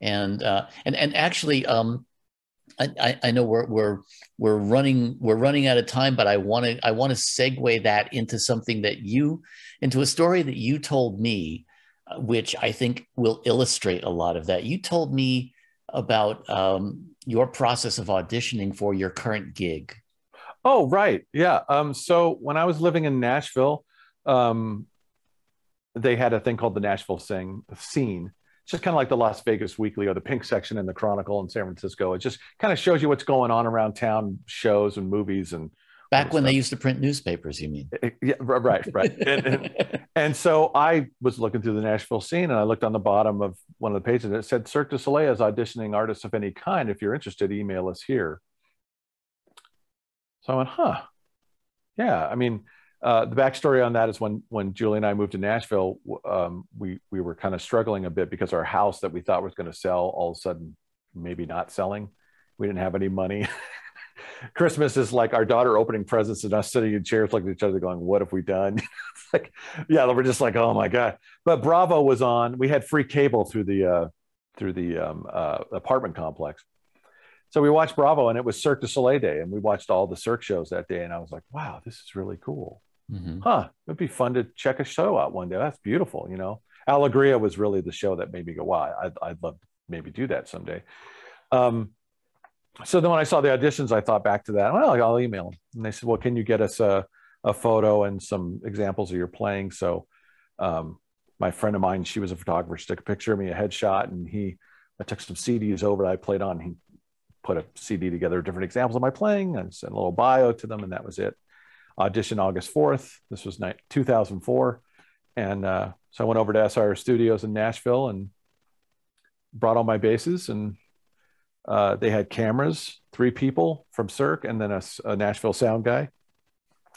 and uh and and actually um I, I- know we're we're we're running we're running out of time, but I want to I want to segue that into something that you into a story that you told me, uh, which I think will illustrate a lot of that. You told me about um, your process of auditioning for your current gig. Oh, right. Yeah. Um, so when I was living in Nashville, um, they had a thing called the Nashville Sing Scene. It's just kind of like the Las Vegas Weekly or the Pink Section in the Chronicle in San Francisco. It just kind of shows you what's going on around town, shows and movies and Back when they used to print newspapers, you mean? yeah, right, right. and, and, and so I was looking through the Nashville scene and I looked on the bottom of one of the pages and it said Cirque du Soleil is auditioning artists of any kind. If you're interested, email us here. So I went, huh. Yeah. I mean, uh, the backstory on that is when when Julie and I moved to Nashville, um, we we were kind of struggling a bit because our house that we thought was going to sell all of a sudden maybe not selling. We didn't have any money. Christmas is like our daughter opening presents and us sitting in chairs looking at each other going, What have we done? like, yeah, we're just like, Oh my God. But Bravo was on. We had free cable through the uh, through the um, uh, apartment complex. So we watched Bravo and it was Cirque du Soleil Day and we watched all the Cirque shows that day. And I was like, wow, this is really cool. Mm-hmm. Huh. It'd be fun to check a show out one day. That's beautiful. You know, Alegria was really the show that made me go, wow, I'd, I'd love to maybe do that someday. Um, so then when I saw the auditions, I thought back to that. Well, I'll email them. And they said, well, can you get us a, a photo and some examples of your playing? So um, my friend of mine, she was a photographer, she took a picture of me, a headshot, and he, I took some CDs over that I played on. He put a CD together, different examples of my playing, and sent a little bio to them, and that was it. Audition August 4th. This was 2004. And uh, so I went over to SR Studios in Nashville and brought all my basses and uh, they had cameras, three people from Cirque, and then a, a Nashville sound guy.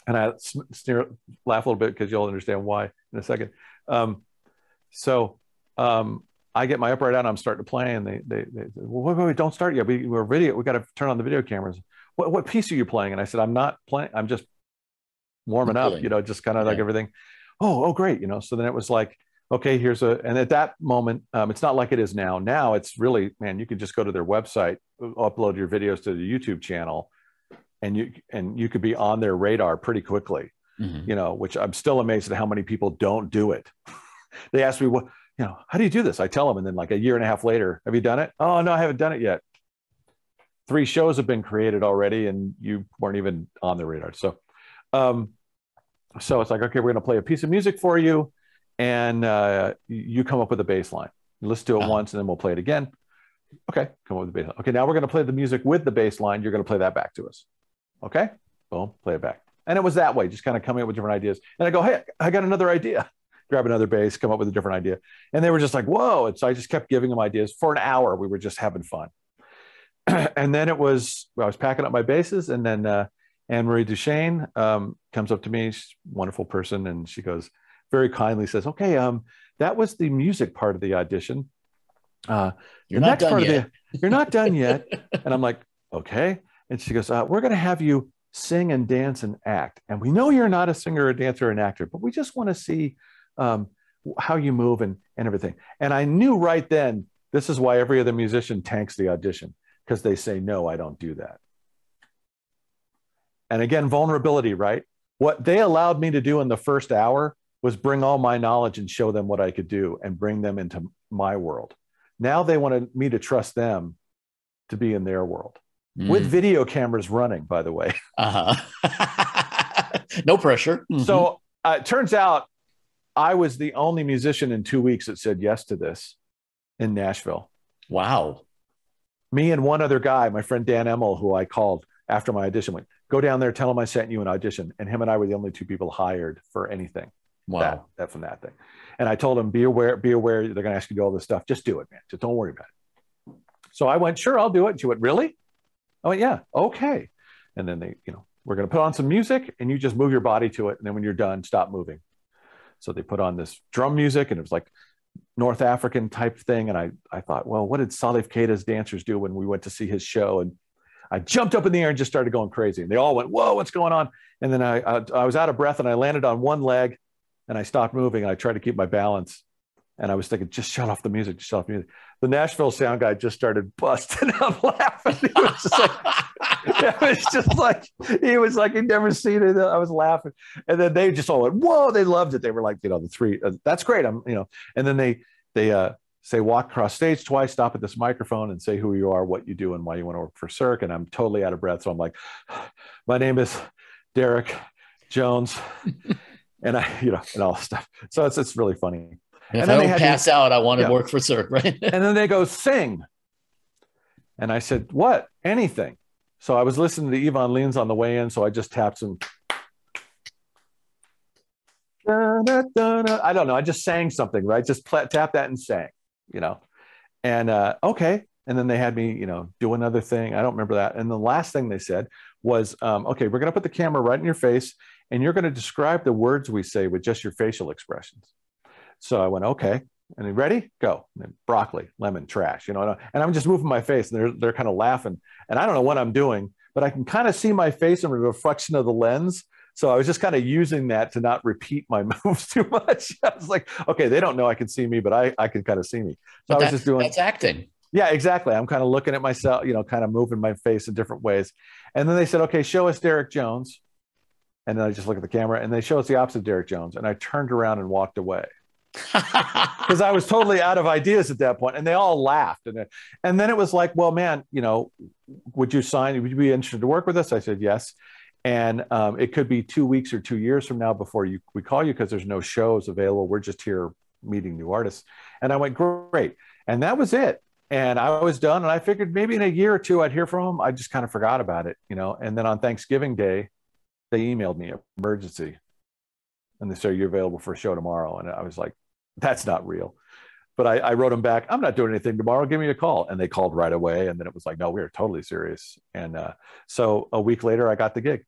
And I sneer, laugh a little bit because you'll understand why in a second. Um, so um, I get my upright out. I'm starting to play, and they they, they well, wait, wait, wait, don't start yet. We, we're video. We got to turn on the video cameras. What what piece are you playing? And I said, I'm not playing. I'm just warming up. You know, just kind of yeah. like everything. Oh, oh, great. You know. So then it was like okay, here's a, and at that moment, um, it's not like it is now. Now it's really, man, you can just go to their website, upload your videos to the YouTube channel, and you and you could be on their radar pretty quickly. Mm-hmm. You know, which I'm still amazed at how many people don't do it. they ask me, what, you know, how do you do this? I tell them, and then like a year and a half later, have you done it? Oh no, I haven't done it yet. Three shows have been created already, and you weren't even on the radar. So, um, so it's like, okay, we're going to play a piece of music for you and uh, you come up with a bass line. Let's do it uh-huh. once and then we'll play it again. Okay, come up with the bass line. Okay, now we're going to play the music with the bass line. You're going to play that back to us. Okay, boom, play it back. And it was that way, just kind of coming up with different ideas. And I go, hey, I got another idea. Grab another bass, come up with a different idea. And they were just like, whoa. And so I just kept giving them ideas for an hour. We were just having fun. and then it was, I was packing up my basses. And then uh, Anne Marie Duchesne um, comes up to me, she's a wonderful person. And she goes, very kindly says, "Okay, um, that was the music part of the audition. Uh, you're not done yet. The, you're not done yet." and I'm like, "Okay." And she goes, uh, "We're going to have you sing and dance and act. And we know you're not a singer, a dancer, an actor, but we just want to see um, how you move and and everything." And I knew right then this is why every other musician tanks the audition because they say, "No, I don't do that." And again, vulnerability, right? What they allowed me to do in the first hour was bring all my knowledge and show them what I could do and bring them into my world. Now they wanted me to trust them to be in their world mm. with video cameras running, by the way. Uh-huh. no pressure. Mm-hmm. So uh, it turns out I was the only musician in two weeks that said yes to this in Nashville. Wow. Me and one other guy, my friend Dan Emmel, who I called after my audition, went, go down there, tell him I sent you an audition. And him and I were the only two people hired for anything. Wow. That, that from that thing. And I told him, be aware, be aware, they're going to ask you to do all this stuff. Just do it, man. Just don't worry about it. So I went, sure, I'll do it. And she went, really? I went, yeah, okay. And then they, you know, we're going to put on some music and you just move your body to it. And then when you're done, stop moving. So they put on this drum music and it was like North African type thing. And I, I thought, well, what did Salif Keita's dancers do when we went to see his show? And I jumped up in the air and just started going crazy. And they all went, whoa, what's going on? And then I, I, I was out of breath and I landed on one leg and I stopped moving and I tried to keep my balance. And I was thinking, just shut off the music, just shut off the music. The Nashville sound guy just started busting up laughing. He was just like, it was just like, he was like, he'd never seen it. I was laughing. And then they just all went, whoa, they loved it. They were like, you know, the three, uh, that's great. I'm, you know, and then they, they, uh, say walk across stage twice, stop at this microphone and say who you are, what you do, and why you want to work for Cirque. And I'm totally out of breath. So I'm like, my name is Derek Jones and I, you know, and all stuff. So it's it's really funny. And, if I don't pass out, I want to yeah. work for Cirque, right? and then they go sing, and I said, "What? Anything?" So I was listening to Yvonne Leans on the way in, so I just tapped some. I don't know. I just sang something, right? Just pl- tap that and sang, you know. And uh, okay, and then they had me, you know, do another thing. I don't remember that. And the last thing they said was, um, "Okay, we're going to put the camera right in your face, and you're going to describe the words we say with just your facial expressions. So I went, okay. And he ready? Go. And broccoli, lemon, trash, you know. And I'm just moving my face, and they're they're kind of laughing. And I don't know what I'm doing, but I can kind of see my face in the reflection of the lens. So I was just kind of using that to not repeat my moves too much. I was like, okay, they don't know I can see me, but I, I can kind of see me. So but I was just doing that's acting. Yeah, exactly. I'm kind of looking at myself, you know, kind of moving my face in different ways. And then they said, okay, show us Derek Jones. And then I just look at the camera and they show us the opposite of Derek Jones. And I turned around and walked away because I was totally out of ideas at that point, and they all laughed. And and then it was like, well, man, you know, would you sign? Would you be interested to work with us? I said yes. And um, it could be two weeks or two years from now before you we call you because there's no shows available. We're just here meeting new artists. And I went great, and that was it. And I was done. And I figured maybe in a year or two I'd hear from them. I just kind of forgot about it, you know. And then on Thanksgiving Day, they emailed me emergency, and they said, "You're available for a show tomorrow." And I was like, that's not real. But I, I, wrote them back, I'm not doing anything tomorrow. Give me a call. And they called right away. And then it was like, no, we are totally serious. And uh, so a week later, I got the gig.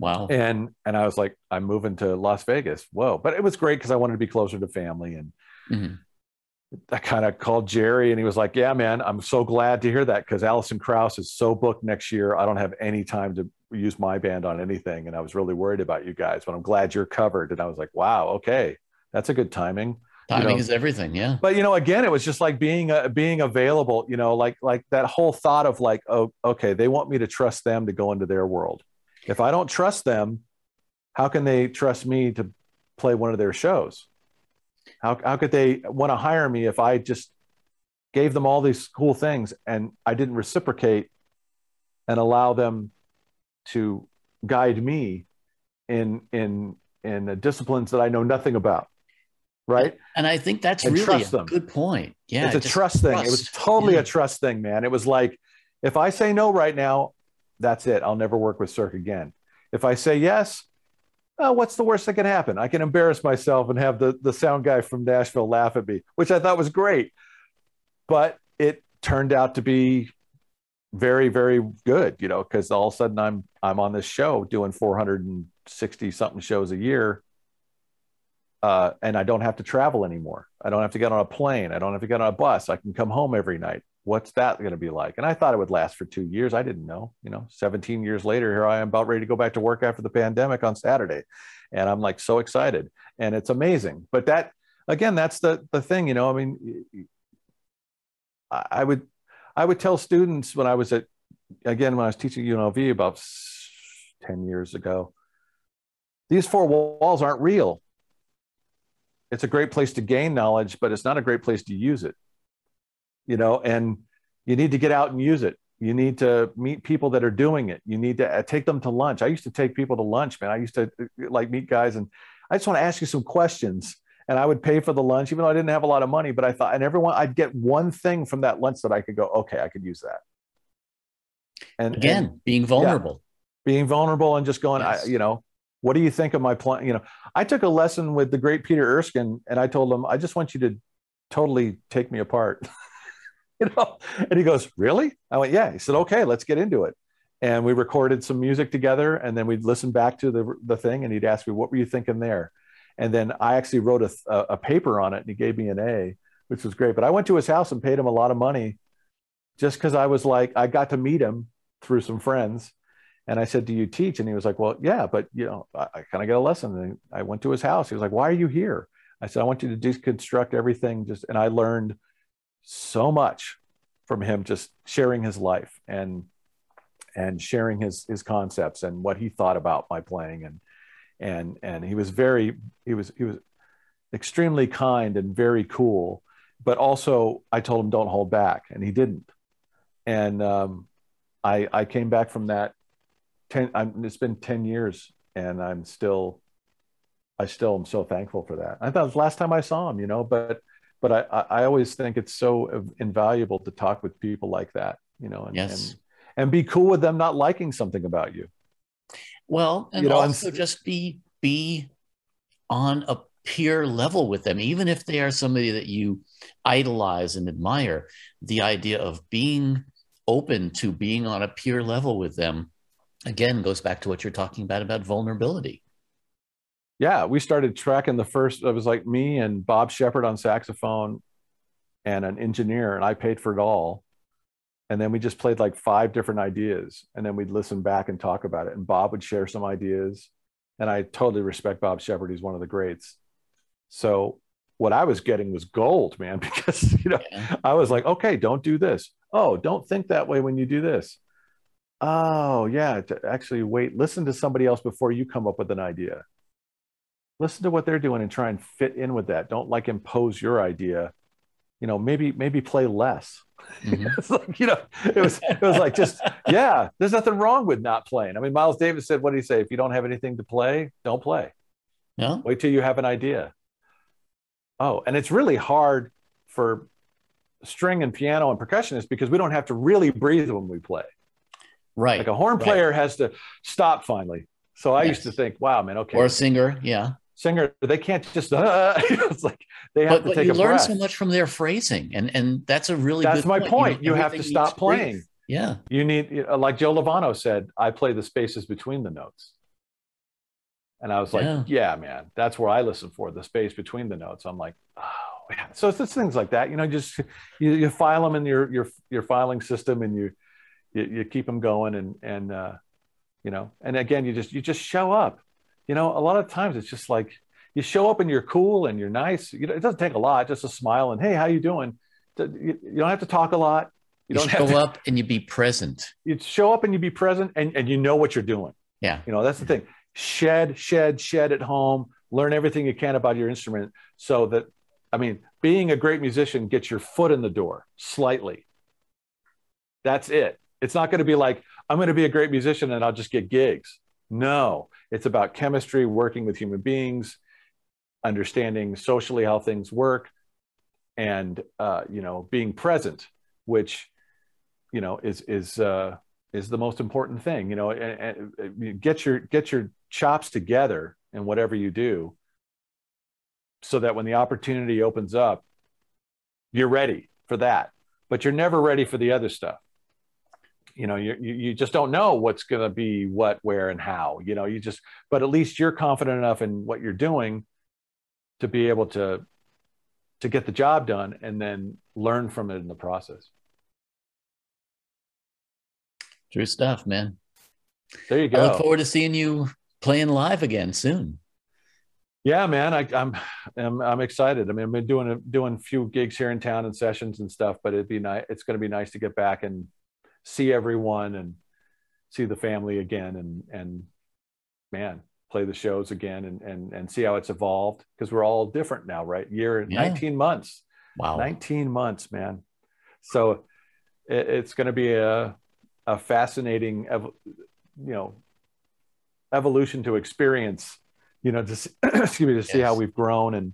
Wow. And and I was like, I'm moving to Las Vegas. Whoa. But it was great because I wanted to be closer to family. And mm-hmm. I kind of called Jerry and he was like, Yeah, man, I'm so glad to hear that because Alison Krauss is so booked next year. I don't have any time to use my band on anything. And I was really worried about you guys, but I'm glad you're covered. And I was like, Wow, okay that's a good timing timing you know? is everything yeah. But you know again it was just like being uh, being available you know like like that whole thought of like oh okay they want me to trust them to go into their world. If i don't trust them how can they trust me to play one of their shows? How, how could they want to hire me if i just gave them all these cool things and i didn't reciprocate and allow them to guide me in in in disciplines that i know nothing about right? And I think that's and really a them. good point. Yeah, it's a trust thing. It was totally yeah. a trust thing, man. It was like, if I say no right now, that's it. I'll never work with Cirque again. If I say yes, oh, what's the worst that can happen? I can embarrass myself and have the the sound guy from Nashville laugh at me, which I thought was great. But it turned out to be very, very good, you know, because all of a sudden I'm I'm on this show doing 460 something shows a year uh, and I don't have to travel anymore. I don't have to get on a plane. I don't have to get on a bus. I can come home every night. What's that going to be like? And I thought it would last for two years. I didn't know. You know, 17 years later, here I am about ready to go back to work after the pandemic on Saturday, and I'm like so excited, and it's amazing. But that again, that's the the thing. You know, I mean, I would I would tell students when I was at again when I was teaching UNLV about 10 years ago, these four walls aren't real it's a great place to gain knowledge, but it's not a great place to use it. You know, and you need to get out and use it. You need to meet people that are doing it. You need to uh, take them to lunch. I used to take people to lunch, man. I used to uh, like meet guys and I just want to ask you some questions. And I would pay for the lunch, even though I didn't have a lot of money. But I thought, and everyone, I'd get one thing from that lunch that I could go, okay, I could use that. And again, and, being vulnerable, yeah, being vulnerable, and just going, yes. I, you know, what do you think of my plan? You know, I took a lesson with the great Peter Erskine, and I told him, I just want you to totally take me apart. you know, and he goes, Really? I went, Yeah. He said, Okay, let's get into it. And we recorded some music together, and then we'd listen back to the the thing, and he'd ask me, What were you thinking there? And then I actually wrote a, a paper on it, and he gave me an A, which was great. But I went to his house and paid him a lot of money just because I was like, I got to meet him through some friends and I said, "Do you teach?" And he was like, "Well, yeah, but you know, I, I kind of get a lesson." And I went to his house. He was like, "Why are you here?" I said, "I want you to deconstruct everything." Just and I learned so much from him, just sharing his life and and sharing his his concepts and what he thought about my playing and and and he was very he was he was extremely kind and very cool but also i told him don't hold back and he didn't and um, i i came back from that 10 I'm, it's been 10 years and i'm still i still am so thankful for that i thought it was last time i saw him you know but but i i always think it's so invaluable to talk with people like that you know and yes. and, and be cool with them not liking something about you well and you know, also and, just be be on a peer level with them even if they are somebody that you idolize and admire the idea of being open to being on a peer level with them again goes back to what you're talking about about vulnerability yeah, we started tracking the first. It was like me and Bob Sheppard on saxophone, and an engineer, and I paid for it all. And then we just played like five different ideas, and then we'd listen back and talk about it. And Bob would share some ideas, and I totally respect Bob Sheppard. He's one of the greats. So what I was getting was gold, man, because you know Yeah. I was like, okay, don't do this. Oh, don't think that way when you do this. Oh, yeah. To actually wait, listen to somebody else before you come up with an idea. Listen to what they're doing and try and fit in with that. Don't like impose your idea. You know, maybe maybe play less. Mhm. it's like, you know, it was it was like just, yeah, there's nothing wrong with not playing. I mean, Miles Davis said, what did he say? If you don't have anything to play, don't play. Yeah. Wait till you have an idea. Oh, and it's really hard for string and piano and percussionists because we don't have to really breathe when we play. Right. Like a horn right. player has to stop finally. So I used to think, wow, man, okay, Or a singer. Yeah. singer, they can't just. Uh, it's like they have But, to but take you a learn breath. so much from their phrasing. And and that's a really That's good my point. point. know, You, have to stop playing. Yeah. You need, like Joe Lovano said, I play the spaces between the notes. And I was like, Yeah. yeah, man, that's where I listen for the space between the notes. I'm like, oh, yeah. So it's just things like that, you know, just you, you file them in your, your, your filing system and you, you, you keep them going and, and, uh, you know, and again, you just, you just show up, you know, a lot of times it's just like, you show up and you're cool and you're nice. You know, it doesn't take a lot, just a smile and, Hey, how you doing? You, you don't have to talk a lot. You, don't show have to, up and you be present. you show up and you be present and, and you know what you're doing. Yeah. You know, that's the thing. Shed, shed, shed at home, learn everything you can about your instrument so that, I mean, being a great musician gets your foot in the door slightly. That's it. It's not going to be like, I'm going to be a great musician and I'll just get gigs. No, it's about chemistry, working with human beings, understanding socially how things work, and, uh, you know, being present, which, you know, is, is, uh, is the most important thing you know and, and get your get your chops together in whatever you do so that when the opportunity opens up you're ready for that but you're never ready for the other stuff you know you, you just don't know what's going to be what where and how you know you just but at least you're confident enough in what you're doing to be able to to get the job done and then learn from it in the process True stuff, man. there you go I look forward to seeing you playing live again soon. Yeah, man, I, I'm, I'm I'm excited. I mean, I've been doing a, doing a few gigs here in town and sessions and stuff, but it'd be nice. It's going to be nice to get back and see everyone and see the family again, and and man, play the shows again, and and and see how it's evolved because we're all different now, right? Year Yeah. 19 months, Wow. 19 months, man. So it, it's going to be a a fascinating, ev- you know, evolution to experience. You know, to s- excuse me, to see how we've grown and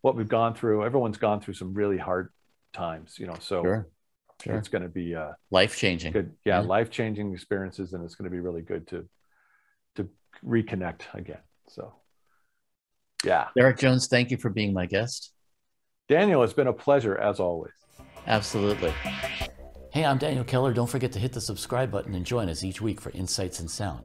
what we've gone through. Everyone's gone through some really hard times, you know. So Sure. Sure. it's going to be uh, Life changing. good, yeah, Yeah. life changing experiences, and it's going to be really good to to reconnect again. So, yeah, Derek Jones, thank you for being my guest. Daniel, it's been a pleasure as always. Absolutely. Hey, I'm Daniel Keller. Don't forget to hit the subscribe button and join us each week for Insights In Sound.